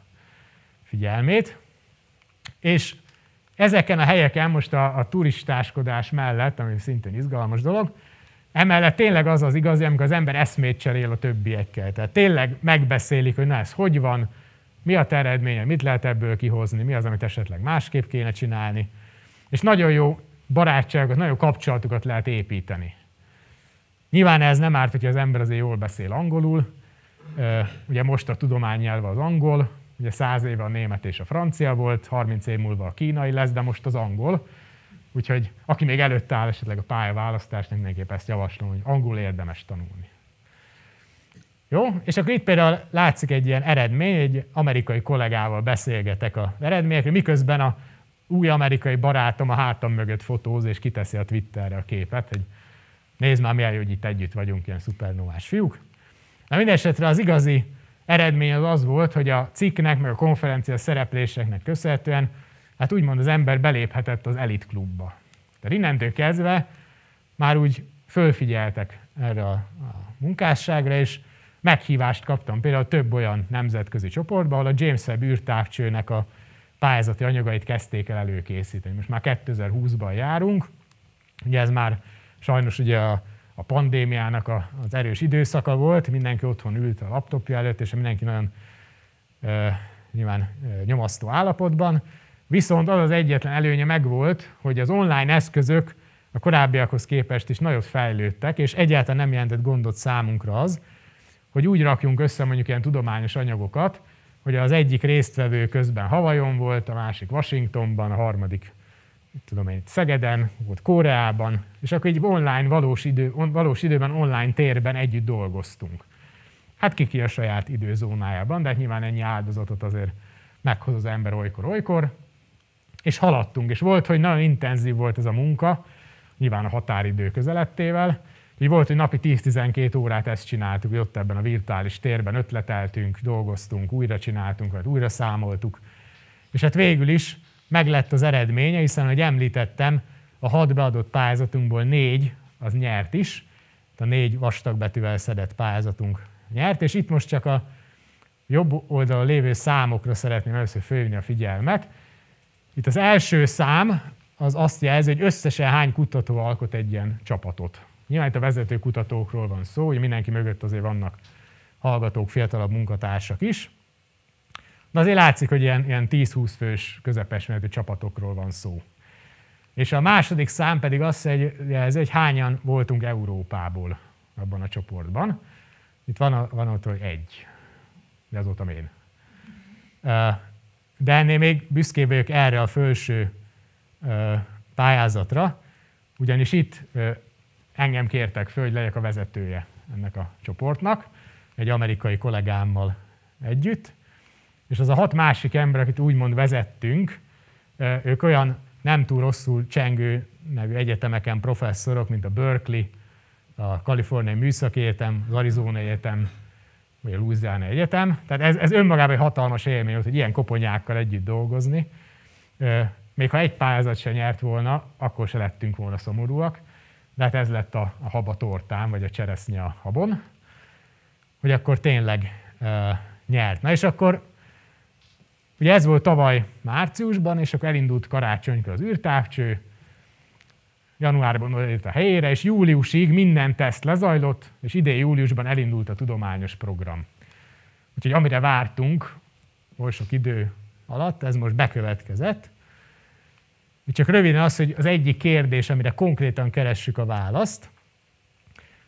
figyelmét. És ezeken a helyeken most a, a turistáskodás mellett, ami szintén izgalmas dolog, Emellett tényleg az az igazi, amikor az ember eszmét cserél a többiekkel. Tehát tényleg megbeszélik, hogy na ez hogy van, mi a eredménye, mit lehet ebből kihozni, mi az, amit esetleg másképp kéne csinálni. És nagyon jó barátságokat, nagyon jó kapcsolatokat lehet építeni. Nyilván ez nem árt, hogy az ember azért jól beszél angolul. Ugye most a tudománynyelve az angol, ugye száz éve a német és a francia volt, 30 év múlva a kínai lesz, de most az angol. Úgyhogy aki még előtt áll esetleg a pályaválasztásnak, mindenképp ezt javaslom, hogy angol érdemes tanulni. Jó, és akkor itt például látszik egy ilyen eredmény, egy amerikai kollégával beszélgetek a eredményekről, miközben a új amerikai barátom a hátam mögött fotóz, és kiteszi a Twitterre a képet, hogy nézd már milyen jó, hogy itt együtt vagyunk, ilyen szupernovás fiúk. Na mindesetre az igazi eredmény az az volt, hogy a cikknek, meg a konferencia szerepléseknek köszönhetően, hát úgymond az ember beléphetett az elit klubba. Tehát innentől kezdve már úgy fölfigyeltek erre a, a munkásságra, és meghívást kaptam például több olyan nemzetközi csoportba, ahol a James Webb űrtávcsőnek a pályázati anyagait kezdték el előkészíteni. Most már 2020-ban járunk, ugye ez már sajnos ugye a, a pandémiának a, az erős időszaka volt, mindenki otthon ült a laptopja előtt, és mindenki nagyon e, nyilván e, nyomasztó állapotban. Viszont az az egyetlen előnye megvolt, hogy az online eszközök a korábbiakhoz képest is nagyot fejlődtek, és egyáltalán nem jelentett gondot számunkra az, hogy úgy rakjunk össze mondjuk ilyen tudományos anyagokat, hogy az egyik résztvevő közben Havajon volt, a másik Washingtonban, a harmadik tudom én, Szegeden, volt Koreában, és akkor így online, valós, idő, valós időben, online térben együtt dolgoztunk. Hát ki ki a saját időzónájában, de hát nyilván ennyi áldozatot azért meghoz az ember olykor-olykor, és haladtunk, és volt, hogy nagyon intenzív volt ez a munka, nyilván a határidő közelettével, így volt, hogy napi 10-12 órát ezt csináltuk, hogy ott ebben a virtuális térben ötleteltünk, dolgoztunk, újra csináltunk, vagy újra számoltuk. És hát végül is meg lett az eredménye, hiszen, ahogy említettem, a hat beadott pályázatunkból négy az nyert is, a négy vastagbetűvel szedett pályázatunk nyert, és itt most csak a jobb oldalon lévő számokra szeretném először fölvinni a figyelmet. Itt az első szám az azt jelzi, hogy összesen hány kutató alkot egy ilyen csapatot. Nyilván itt a vezető kutatókról van szó, hogy mindenki mögött azért vannak hallgatók, fiatalabb munkatársak is. De azért látszik, hogy ilyen, ilyen 10-20 fős közepes méretű csapatokról van szó. És a második szám pedig azt jelzi, hogy hányan voltunk Európából abban a csoportban. Itt van, a, van ott, hogy egy. De az voltam én. De ennél még büszkébb vagyok erre a felső pályázatra, ugyanis itt engem kértek föl, hogy legyek a vezetője ennek a csoportnak, egy amerikai kollégámmal együtt, és az a hat másik ember, akit úgymond vezettünk, ők olyan nem túl rosszul csengő nevű egyetemeken professzorok, mint a Berkeley, a Kaliforniai Műszaki Egyetem, az Arizona Egyetem, vagy a Louisiana Egyetem. Tehát ez, ez önmagában egy hatalmas élmény volt, hogy ilyen koponyákkal együtt dolgozni. Még ha egy pályázat se nyert volna, akkor se lettünk volna szomorúak. De hát ez lett a, a haba tortán, vagy a cseresznye a habon, hogy akkor tényleg e, nyert. Na és akkor Ugye ez volt tavaly márciusban, és akkor elindult karácsonykor az űrtávcső, januárban odaért a helyére, és júliusig minden teszt lezajlott, és idén júliusban elindult a tudományos program. Úgyhogy amire vártunk, oly sok idő alatt, ez most bekövetkezett. Csak röviden az, hogy az egyik kérdés, amire konkrétan keressük a választ,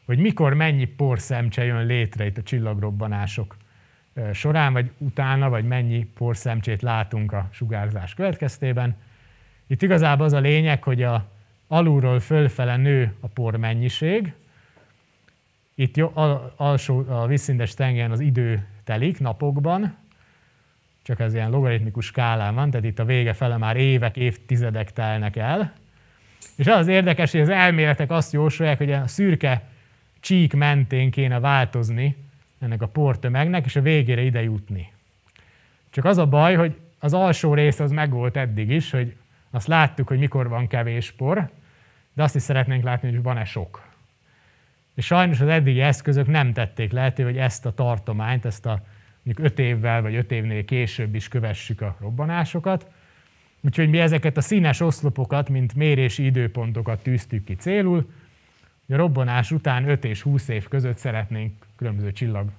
hogy mikor mennyi porszemcse jön létre itt a csillagrobbanások során, vagy utána, vagy mennyi porszemcsét látunk a sugárzás következtében. Itt igazából az a lényeg, hogy a alulról fölfele nő a por mennyiség, itt jó, alsó, a vízszintes tengeren az idő telik napokban, csak ez ilyen logaritmikus skálán van, tehát itt a vége fele már évek, évtizedek telnek el. És az érdekes, hogy az elméletek azt jósolják, hogy a szürke csík mentén kéne változni ennek a portömegnek, és a végére ide jutni. Csak az a baj, hogy az alsó rész az megvolt eddig is, hogy azt láttuk, hogy mikor van kevés por, de azt is szeretnénk látni, hogy van-e sok. És sajnos az eddigi eszközök nem tették lehetővé, hogy ezt a tartományt, ezt a mondjuk öt évvel vagy öt évnél később is kövessük a robbanásokat. Úgyhogy mi ezeket a színes oszlopokat, mint mérési időpontokat tűztük ki célul, a robbanás után 5 és 20 év között szeretnénk különböző csillag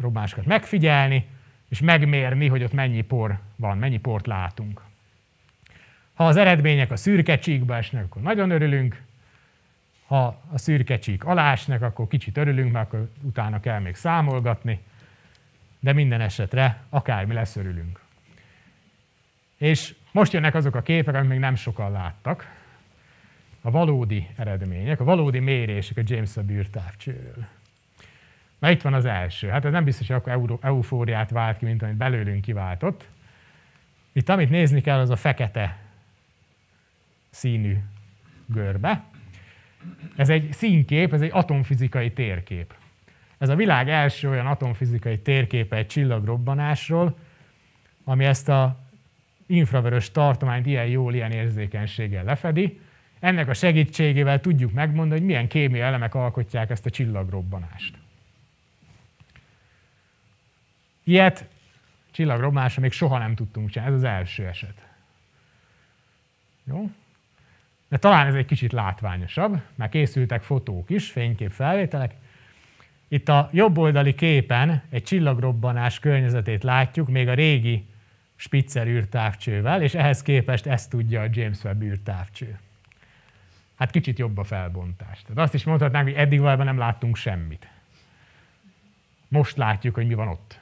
robbanásokat megfigyelni, és megmérni, hogy ott mennyi por van, mennyi port látunk. Ha az eredmények a szürke csíkba esnek, akkor nagyon örülünk, ha a szürke csík alá esnek, akkor kicsit örülünk, mert akkor utána kell még számolgatni, de minden esetre akármi lesz, örülünk. És most jönnek azok a képek, amit még nem sokan láttak a valódi eredmények, a valódi mérések a James Webb űrtávcsőről. Na itt van az első. Hát ez nem biztos, hogy akkor eufóriát vált ki, mint amit belőlünk kiváltott. Itt amit nézni kell, az a fekete színű görbe. Ez egy színkép, ez egy atomfizikai térkép. Ez a világ első olyan atomfizikai térképe egy csillagrobbanásról, ami ezt a infravörös tartományt ilyen jól, ilyen érzékenységgel lefedi. Ennek a segítségével tudjuk megmondani, hogy milyen kémiai elemek alkotják ezt a csillagrobbanást. Ilyet csillagrobbanásra még soha nem tudtunk csinálni, ez az első eset. Jó? De talán ez egy kicsit látványosabb, mert készültek fotók is, fényképfelvételek. Itt a jobb oldali képen egy csillagrobbanás környezetét látjuk, még a régi Spitzer űrtávcsővel, és ehhez képest ezt tudja a James Webb űrtávcső. Hát kicsit jobb a felbontás. Tehát azt is mondhatnánk, hogy eddig valójában nem láttunk semmit. Most látjuk, hogy mi van ott.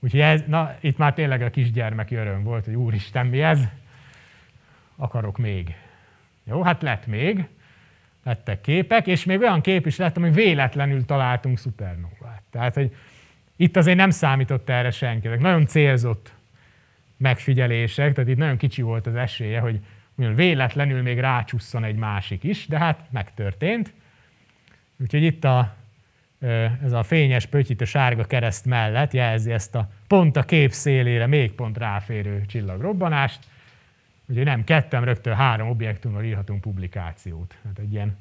Úgyhogy ez, na, itt már tényleg a kisgyermeki öröm volt, hogy úristen, mi ez? Akarok még. Jó, hát lett még, lettek képek, és még olyan kép is lett, ami véletlenül találtunk szupernóvát. Tehát, hogy itt azért nem számított erre senki. Ezek nagyon célzott megfigyelések, tehát itt nagyon kicsi volt az esélye, hogy véletlenül még rácsusszon egy másik is, de hát megtörtént. Úgyhogy itt a, ez a fényes pöttyit a sárga kereszt mellett jelzi ezt a pont a kép szélére még pont ráférő csillagrobbanást. Ugye nem kettem, rögtön három objektumról írhatunk publikációt. Tehát egy ilyen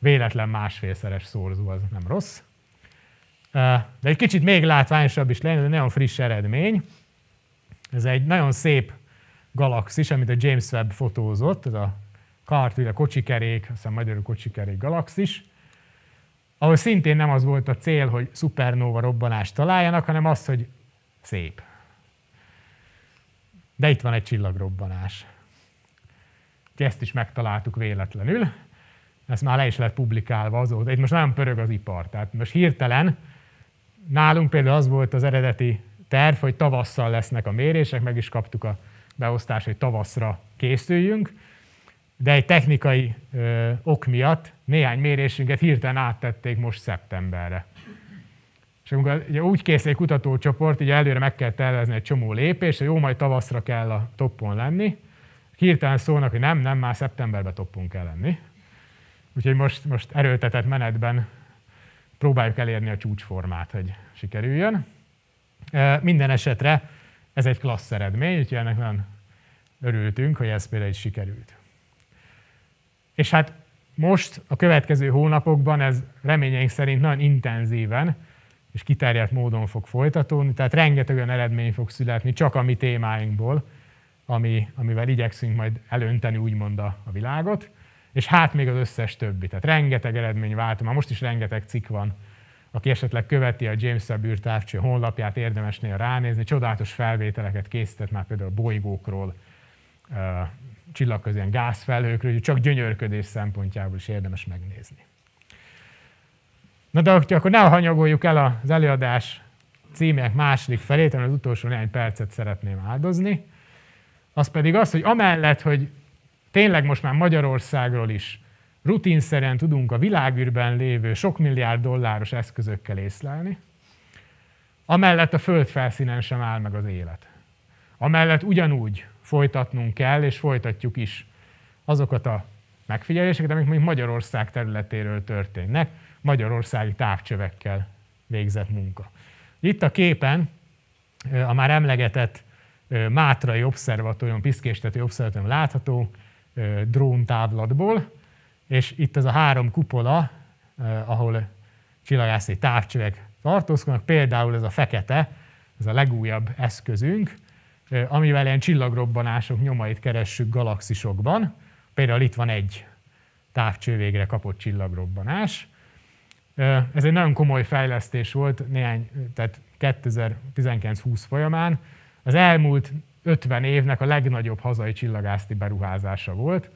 véletlen másfélszeres szorzó az nem rossz. De egy kicsit még látványosabb is lenne, egy nagyon friss eredmény. Ez egy nagyon szép galaxis, amit a James Webb fotózott, ez a kart, a kocsikerék, azt hiszem magyarul kocsikerék galaxis, ahol szintén nem az volt a cél, hogy szupernóva robbanást találjanak, hanem az, hogy szép. De itt van egy csillagrobbanás. Ezt is megtaláltuk véletlenül. Ezt már le is lett publikálva azóta. Itt most nagyon pörög az ipar. Tehát most hirtelen nálunk például az volt az eredeti terv, hogy tavasszal lesznek a mérések, meg is kaptuk a beosztást, hogy tavaszra készüljünk, de egy technikai ö, ok miatt néhány mérésünket hirtelen áttették most szeptemberre. És amikor ugye úgy készül egy kutatócsoport, ugye előre meg kell tervezni egy csomó lépést, hogy jó, majd tavaszra kell a toppon lenni. Hirtelen szólnak, hogy nem, nem, már szeptemberben toppon kell lenni. Úgyhogy most, most erőltetett menetben próbáljuk elérni a csúcsformát, hogy sikerüljön. Minden esetre ez egy klassz eredmény, úgyhogy ennek nagyon örültünk, hogy ez például is sikerült. És hát most, a következő hónapokban ez reményeink szerint nagyon intenzíven és kiterjedt módon fog folytatódni, tehát rengeteg olyan eredmény fog születni csak a mi témáinkból, ami, amivel igyekszünk majd elönteni úgymond a, a világot, és hát még az összes többi. Tehát rengeteg eredmény váltó, már most is rengeteg cikk van, aki esetleg követi a James Webb űrtávcső honlapját, érdemes néha ránézni, csodálatos felvételeket készített már például a bolygókról, csillagközén gázfelhőkről, csak gyönyörködés szempontjából is érdemes megnézni. Na de akkor ne hanyagoljuk el az előadás címek második felét, hanem az utolsó néhány percet szeretném áldozni. Az pedig az, hogy amellett, hogy tényleg most már Magyarországról is rutinszerűen tudunk a világűrben lévő sok milliárd dolláros eszközökkel észlelni, amellett a föld felszínen sem áll meg az élet. Amellett ugyanúgy folytatnunk kell, és folytatjuk is azokat a megfigyeléseket, amik mondjuk Magyarország területéről történnek, magyarországi távcsövekkel végzett munka. Itt a képen a már emlegetett Mátrai Obszervatórium, Piszkéstető Obszervatórium látható dróntávlatból, és itt ez a három kupola, ahol csillagászati távcsövek tartózkodnak, például ez a fekete, ez a legújabb eszközünk, amivel ilyen csillagrobbanások nyomait keressük galaxisokban. Például itt van egy távcső végre kapott csillagrobbanás. Ez egy nagyon komoly fejlesztés volt néhány, tehát 2019-20 folyamán. Az elmúlt 50 évnek a legnagyobb hazai csillagászti beruházása volt.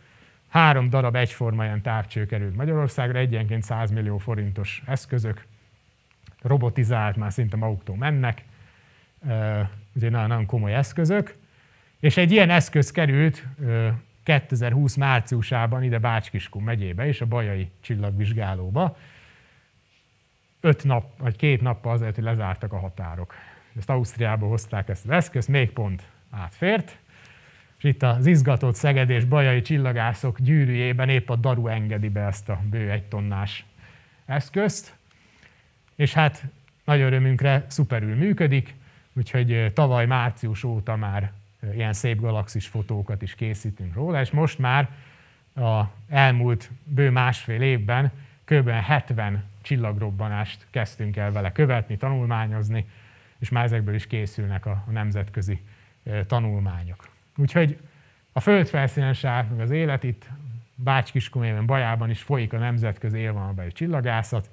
Három darab egyforma ilyen távcső került Magyarországra, egyenként 100 millió forintos eszközök, robotizált, már szinte maguktól mennek, ugye nagyon, nagyon komoly eszközök, és egy ilyen eszköz került 2020 márciusában ide Bácskiskun megyébe és a Bajai csillagvizsgálóba, öt nap, vagy két nappal azért, hogy lezártak a határok. Ezt Ausztriából hozták ezt az eszközt, még pont átfért. és itt az izgatott Szeged és Bajai csillagászok gyűrűjében épp a Daru engedi be ezt a bő egy tonnás eszközt, és hát nagy örömünkre szuperül működik, úgyhogy tavaly március óta már ilyen szép galaxis fotókat is készítünk róla, és most már a elmúlt bő másfél évben kb. 70 csillagrobbanást kezdtünk el vele követni, tanulmányozni, és már ezekből is készülnek a, nemzetközi tanulmányok. Úgyhogy a földfelszínen sárt meg az élet, itt Bács-Kiskunében, Bajában is folyik a nemzetközi élvonalbeli csillagászat,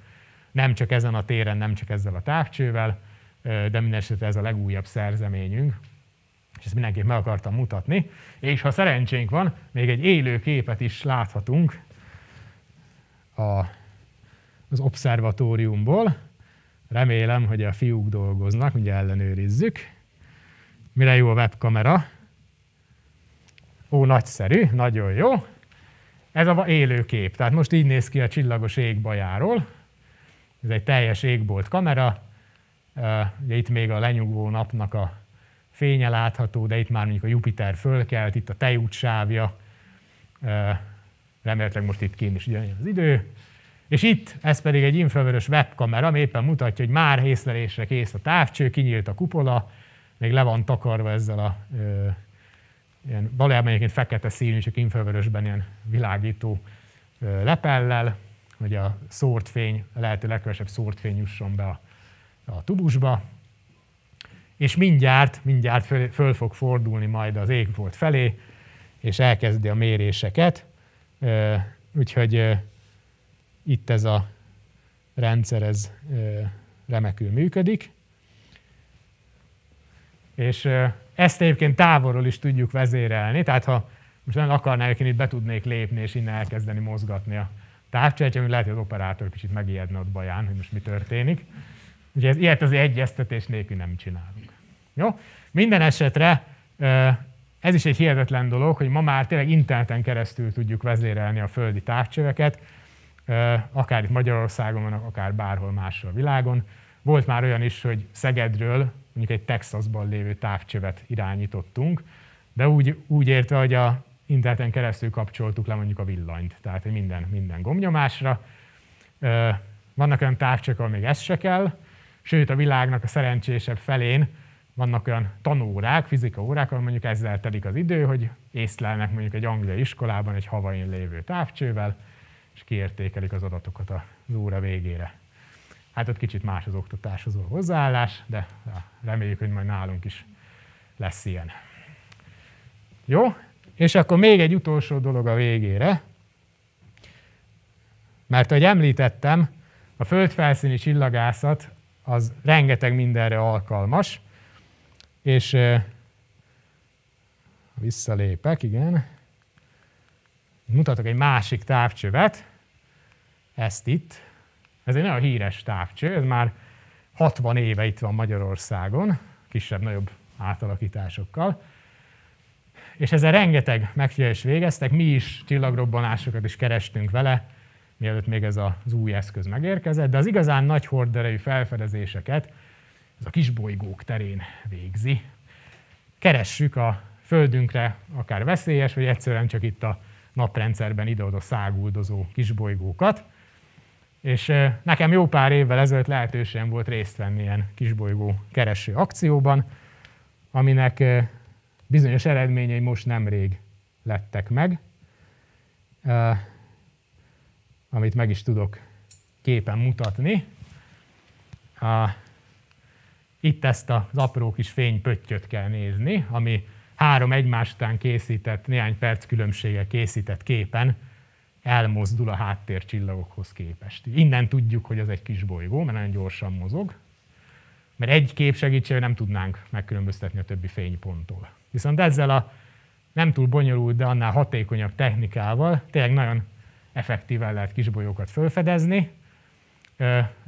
nem csak ezen a téren, nem csak ezzel a távcsővel, de mindesetre ez a legújabb szerzeményünk, és ezt mindenképp meg akartam mutatni. És ha szerencsénk van, még egy élő képet is láthatunk a, az obszervatóriumból. Remélem, hogy a fiúk dolgoznak, ugye ellenőrizzük. Mire jó a webkamera? Ó, nagyszerű, nagyon jó. Ez a élő kép. Tehát most így néz ki a csillagos égbajáról. Ez egy teljes égbolt kamera. Ugye itt még a lenyugvó napnak a fénye látható, de itt már mondjuk a Jupiter fölkelt, itt a tejút sávja, remélhetőleg most itt kint is ugyanilyen az idő. És itt, ez pedig egy infravörös webkamera, ami éppen mutatja, hogy már észlelésre kész a távcső, kinyílt a kupola, még le van takarva ezzel a ö, ilyen, valójában egyébként fekete színű, csak infravörösben ilyen világító ö, lepellel, hogy a szórt fény, a lehető legkevesebb szórt fény jusson be a, a tubusba, és mindjárt, mindjárt föl, föl fog fordulni majd az égbolt felé, és elkezdi a méréseket. Úgyhogy itt ez a rendszer, ez remekül működik. És ezt egyébként távolról is tudjuk vezérelni, tehát ha most nem akarnál, én itt be tudnék lépni, és innen elkezdeni mozgatni a távcsőt, ami lehet, hogy az operátor kicsit megijedne ott baján, hogy most mi történik. Ugye ez, ilyet azért egyeztetés nélkül nem csinálunk. Jó? Minden esetre ez is egy hihetetlen dolog, hogy ma már tényleg interneten keresztül tudjuk vezérelni a földi távcsöveket, akár itt Magyarországon, akár bárhol máshol a világon. Volt már olyan is, hogy Szegedről mondjuk egy Texasban lévő távcsövet irányítottunk, de úgy, úgy értve, hogy a interneten keresztül kapcsoltuk le mondjuk a villanyt, tehát hogy minden, minden gomnyomásra. Vannak olyan távcsök, ahol még ez se kell, sőt a világnak a szerencsésebb felén vannak olyan tanórák, fizika órák, ahol mondjuk ezzel telik az idő, hogy észlelnek mondjuk egy angliai iskolában egy havain lévő távcsővel, és kiértékelik az adatokat az óra végére. Hát ott kicsit más az oktatáshoz a hozzáállás, de reméljük, hogy majd nálunk is lesz ilyen. Jó? És akkor még egy utolsó dolog a végére, mert ahogy említettem, a földfelszíni csillagászat az rengeteg mindenre alkalmas, és visszalépek, igen, mutatok egy másik távcsövet, ezt itt. Ez egy nagyon híres távcső, ez már 60 éve itt van Magyarországon, kisebb-nagyobb átalakításokkal. És ezzel rengeteg megfigyelés végeztek, mi is csillagrobbanásokat is kerestünk vele, mielőtt még ez az új eszköz megérkezett, de az igazán nagy horderejű felfedezéseket ez a kisbolygók terén végzi. Keressük a Földünkre akár veszélyes, vagy egyszerűen csak itt a naprendszerben ide-oda száguldozó kisbolygókat. És nekem jó pár évvel ezelőtt lehetőségem volt részt venni ilyen kisbolygó kereső akcióban, aminek bizonyos eredményei most nemrég lettek meg, amit meg is tudok képen mutatni. Itt ezt az apró kis fénypöttyöt kell nézni, ami három egymás után készített, néhány perc különbséggel készített képen elmozdul a háttércsillagokhoz képest. Innen tudjuk, hogy ez egy kis bolygó, mert nagyon gyorsan mozog, mert egy kép segítségével nem tudnánk megkülönböztetni a többi fényponttól. Viszont ezzel a nem túl bonyolult, de annál hatékonyabb technikával tényleg nagyon effektíven lehet kisbolyókat felfedezni,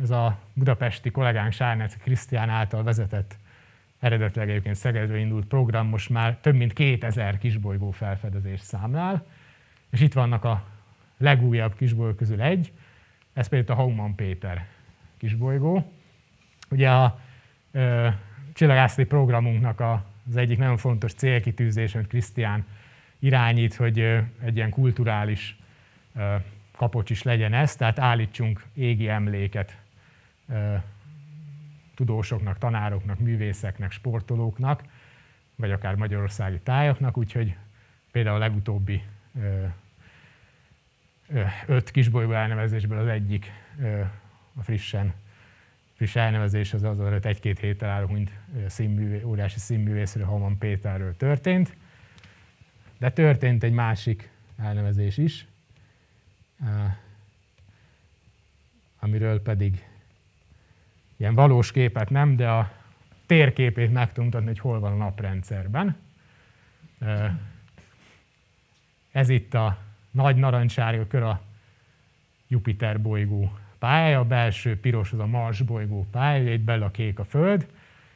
ez a budapesti kollégánk Sárnec Krisztián által vezetett eredetileg egyébként Szegedről indult program most már több mint 2000 kisbolygó felfedezést számlál, és itt vannak a legújabb kisbolygó közül egy, ez például a Hauman Péter kisbolygó. Ugye a ö, csillagászati programunknak a az egyik nagyon fontos célkitűzés, amit Krisztián irányít, hogy egy ilyen kulturális kapocs is legyen ez, tehát állítsunk égi emléket tudósoknak, tanároknak, művészeknek, sportolóknak, vagy akár magyarországi tájaknak, úgyhogy például a legutóbbi öt kisbolygó elnevezésből az egyik a frissen friss elnevezés az az előtt egy-két héttel álló, mint színművé, óriási színművészről, Haman Péterről történt. De történt egy másik elnevezés is, amiről pedig ilyen valós képet nem, de a térképét meg tudom mutatni, hogy hol van a naprendszerben. Ez itt a nagy narancssárga kör a Jupiter bolygó pályája, a belső piros az a Mars bolygó pályája, itt belül a kék a Föld,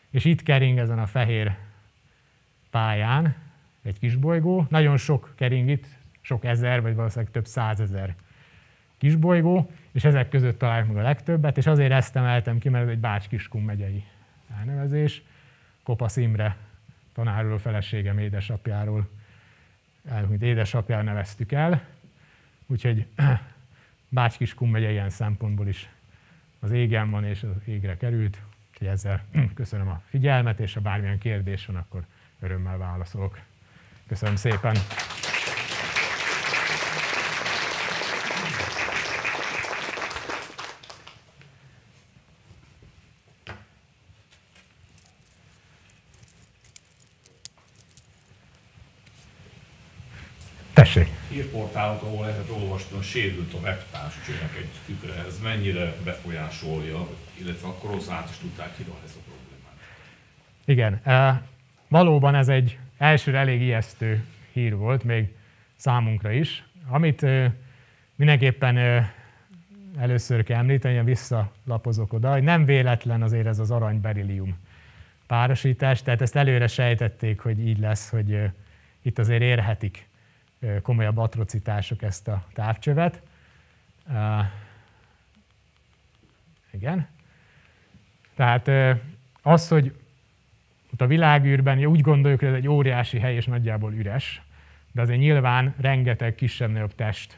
és itt kering ezen a fehér pályán egy kis bolygó. Nagyon sok kering itt, sok ezer, vagy valószínűleg több százezer kisbolygó, és ezek között találjuk meg a legtöbbet, és azért ezt emeltem ki, mert ez egy Bács-Kiskun megyei elnevezés. Kopasz Imre tanárról, feleségem édesapjáról, elhunyt édesapjáról neveztük el. Úgyhogy Bács-Kiskun megye ilyen szempontból is az égen van, és az égre került. Úgyhogy ezzel köszönöm a figyelmet, és ha bármilyen kérdés van, akkor örömmel válaszolok. Köszönöm szépen! Tessék! Hírportálok, ahol lehetett olvasni, hogy sérült a webtárcsőnek egy tükre. Ez mennyire befolyásolja, illetve akkor az át is tudták hidalni ezt a problémát? Igen. Valóban ez egy elsőre elég ijesztő hír volt, még számunkra is. Amit mindenképpen először kell említeni, hogy visszalapozok oda, hogy nem véletlen azért ez az arany-berillium párosítás, tehát ezt előre sejtették, hogy így lesz, hogy itt azért érhetik komolyabb atrocitások ezt a távcsövet. Igen. Tehát az, hogy ott a világűrben úgy gondoljuk, hogy ez egy óriási hely és nagyjából üres, de azért nyilván rengeteg kisebb-nagyobb test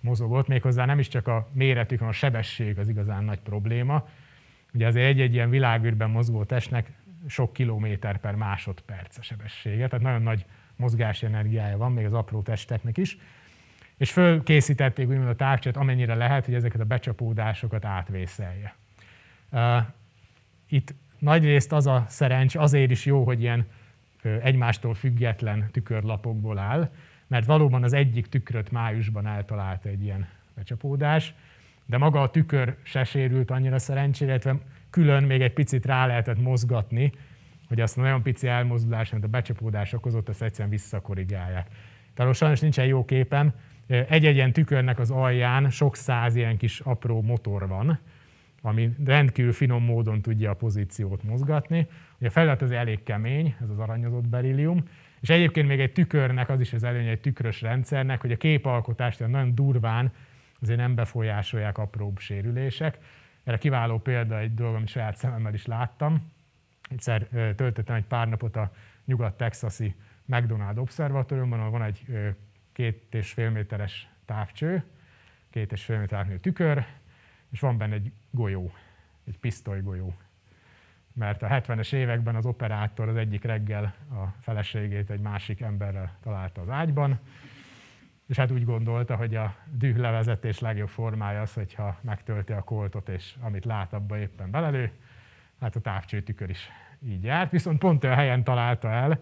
mozogott, méghozzá nem is csak a méretük, hanem a sebesség az igazán nagy probléma. Ugye azért egy-egy ilyen világűrben mozgó testnek sok kilométer per másodperc a sebessége, tehát nagyon nagy mozgási energiája van, még az apró testeknek is. És fölkészítették úgymond a távcsát amennyire lehet, hogy ezeket a becsapódásokat átvészelje. Itt nagyrészt az a szerencs, azért is jó, hogy ilyen egymástól független tükörlapokból áll, mert valóban az egyik tükröt májusban eltalálta egy ilyen becsapódás, de maga a tükör se sérült annyira szerencsére, illetve külön még egy picit rá lehetett mozgatni, hogy azt a nagyon pici elmozdulás, amit a becsapódás okozott, azt egyszerűen visszakorrigálják. Tehát sajnos nincsen jó képem. Egy-egy ilyen tükörnek az alján sok száz ilyen kis apró motor van, ami rendkívül finom módon tudja a pozíciót mozgatni. Ugye a felület az elég kemény, ez az aranyozott berillium, és egyébként még egy tükörnek az is az előnye egy tükrös rendszernek, hogy a képalkotást nagyon durván azért nem befolyásolják apróbb sérülések. Erre kiváló példa egy dolog, amit saját szememmel is láttam. Egyszer töltöttem egy pár napot a nyugat-texasi McDonald Observatóriumban, ahol van egy két és fél méteres távcső, két és fél méter tükör, és van benne egy golyó, egy pisztolygolyó. Mert a 70-es években az operátor az egyik reggel a feleségét egy másik emberrel találta az ágyban, és hát úgy gondolta, hogy a dühlevezetés legjobb formája az, hogyha megtölti a koltot, és amit lát, abba éppen belelő. Hát a távcsőtükör is így járt, viszont pont olyan helyen találta el,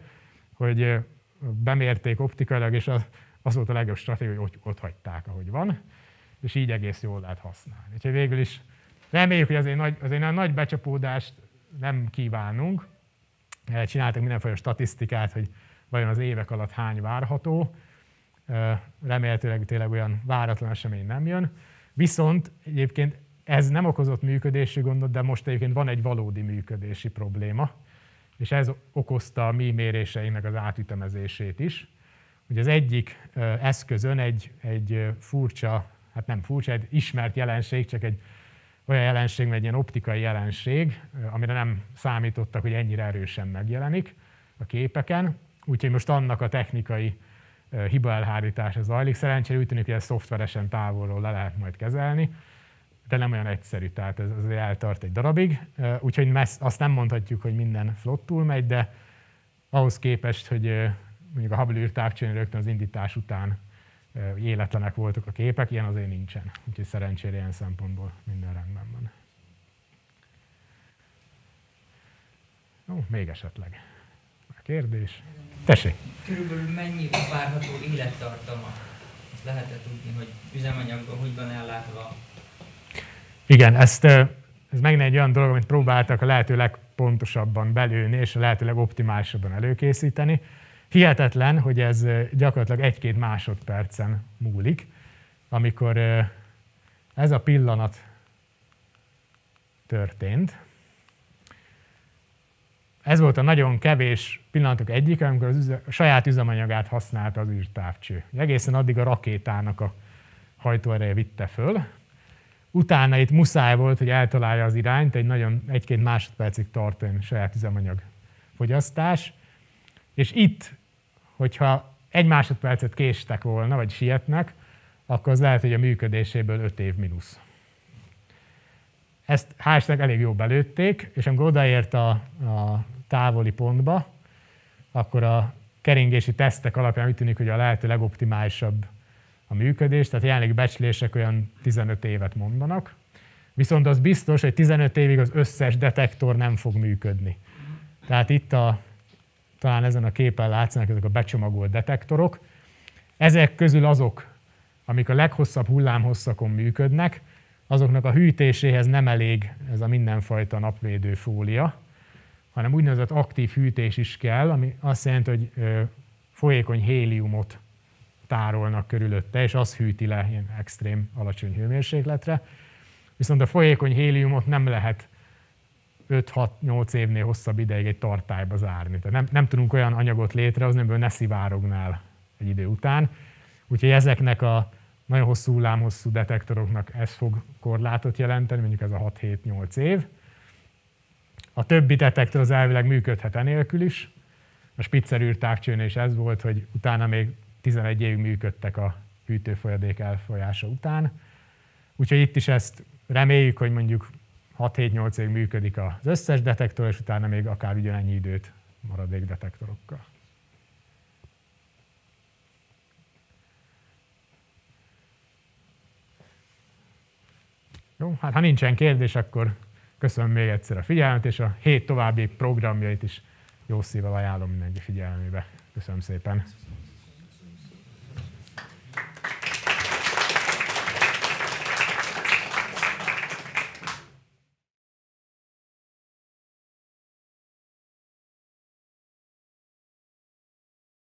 hogy bemérték optikailag, és az, az volt a legjobb stratégia, hogy ott hagyták, ahogy van és így egész jól lehet használni. Úgyhogy végül is reméljük, hogy azért nagy, azért nagy becsapódást nem kívánunk. Csináltak mindenfajta statisztikát, hogy vajon az évek alatt hány várható. Remélhetőleg tényleg olyan váratlan esemény nem jön. Viszont egyébként ez nem okozott működési gondot, de most egyébként van egy valódi működési probléma, és ez okozta a mi méréseinknek az átütemezését is. Ugye az egyik eszközön egy, egy furcsa hát nem furcsa, egy ismert jelenség, csak egy olyan jelenség, egy ilyen optikai jelenség, amire nem számítottak, hogy ennyire erősen megjelenik. a képeken, úgyhogy most annak a technikai hiba elhárítása zajlik. Szerencsére úgy tűnik, hogy ezt szoftveresen távolról le lehet majd kezelni, de nem olyan egyszerű, tehát ez azért eltart egy darabig. Úgyhogy messz, azt nem mondhatjuk, hogy minden flottul megy, de ahhoz képest, hogy mondjuk a Hubble űrtávcsőn rögtön az indítás után életlenek voltak a képek, ilyen azért nincsen. Úgyhogy szerencsére ilyen szempontból minden rendben van. Ó, még esetleg. A kérdés? Tessék. Körülbelül mennyi várható élettartama? Azt lehet -e tudni, hogy üzemanyagban hogy van ellátva? Igen, ezt, ez megint egy olyan dolog, amit próbáltak a lehető legpontosabban belőni, és a lehető legoptimálisabban előkészíteni. Hihetetlen, hogy ez gyakorlatilag egy-két másodpercen múlik, amikor ez a pillanat történt. Ez volt a nagyon kevés pillanatok egyik, amikor az üze, a saját üzemanyagát használta az űrtávcső. Egészen addig a rakétának a hajtóereje vitte föl. Utána itt muszáj volt, hogy eltalálja az irányt, egy nagyon egy-két másodpercig tartó saját üzemanyag fogyasztás. És itt hogyha egy másodpercet késtek volna, vagy sietnek, akkor az lehet, hogy a működéséből 5 év mínusz. Ezt hálásnak elég jó belőtték, és amikor odaért a, a távoli pontba, akkor a keringési tesztek alapján úgy tűnik, hogy a lehető legoptimálisabb a működés, tehát jelenleg becslések olyan 15 évet mondanak. Viszont az biztos, hogy 15 évig az összes detektor nem fog működni. Tehát itt a talán ezen a képen látszanak ezek a becsomagolt detektorok. Ezek közül azok, amik a leghosszabb hullámhosszakon működnek, azoknak a hűtéséhez nem elég ez a mindenfajta napvédő fólia, hanem úgynevezett aktív hűtés is kell, ami azt jelenti, hogy folyékony héliumot tárolnak körülötte, és az hűti le ilyen extrém alacsony hőmérsékletre. Viszont a folyékony héliumot nem lehet 5-6-8 évnél hosszabb ideig egy tartályba zárni. Tehát nem, nem tudunk olyan anyagot létrehozni, amiből ne szivárognál egy idő után. Úgyhogy ezeknek a nagyon hosszú hullámhosszú detektoroknak ez fog korlátot jelenteni, mondjuk ez a 6-7-8 év. A többi detektor az elvileg működhet enélkül is. A Spitzer űrtávcsőnél is ez volt, hogy utána még 11 évig működtek a hűtőfolyadék elfolyása után. Úgyhogy itt is ezt reméljük, hogy mondjuk 6-7-8 évig működik az összes detektor, és utána még akár ugyanennyi időt maradék detektorokkal. Jó, hát ha nincsen kérdés, akkor köszönöm még egyszer a figyelmet, és a hét további programjait is jó szívvel ajánlom mindenki figyelmébe. Köszönöm szépen.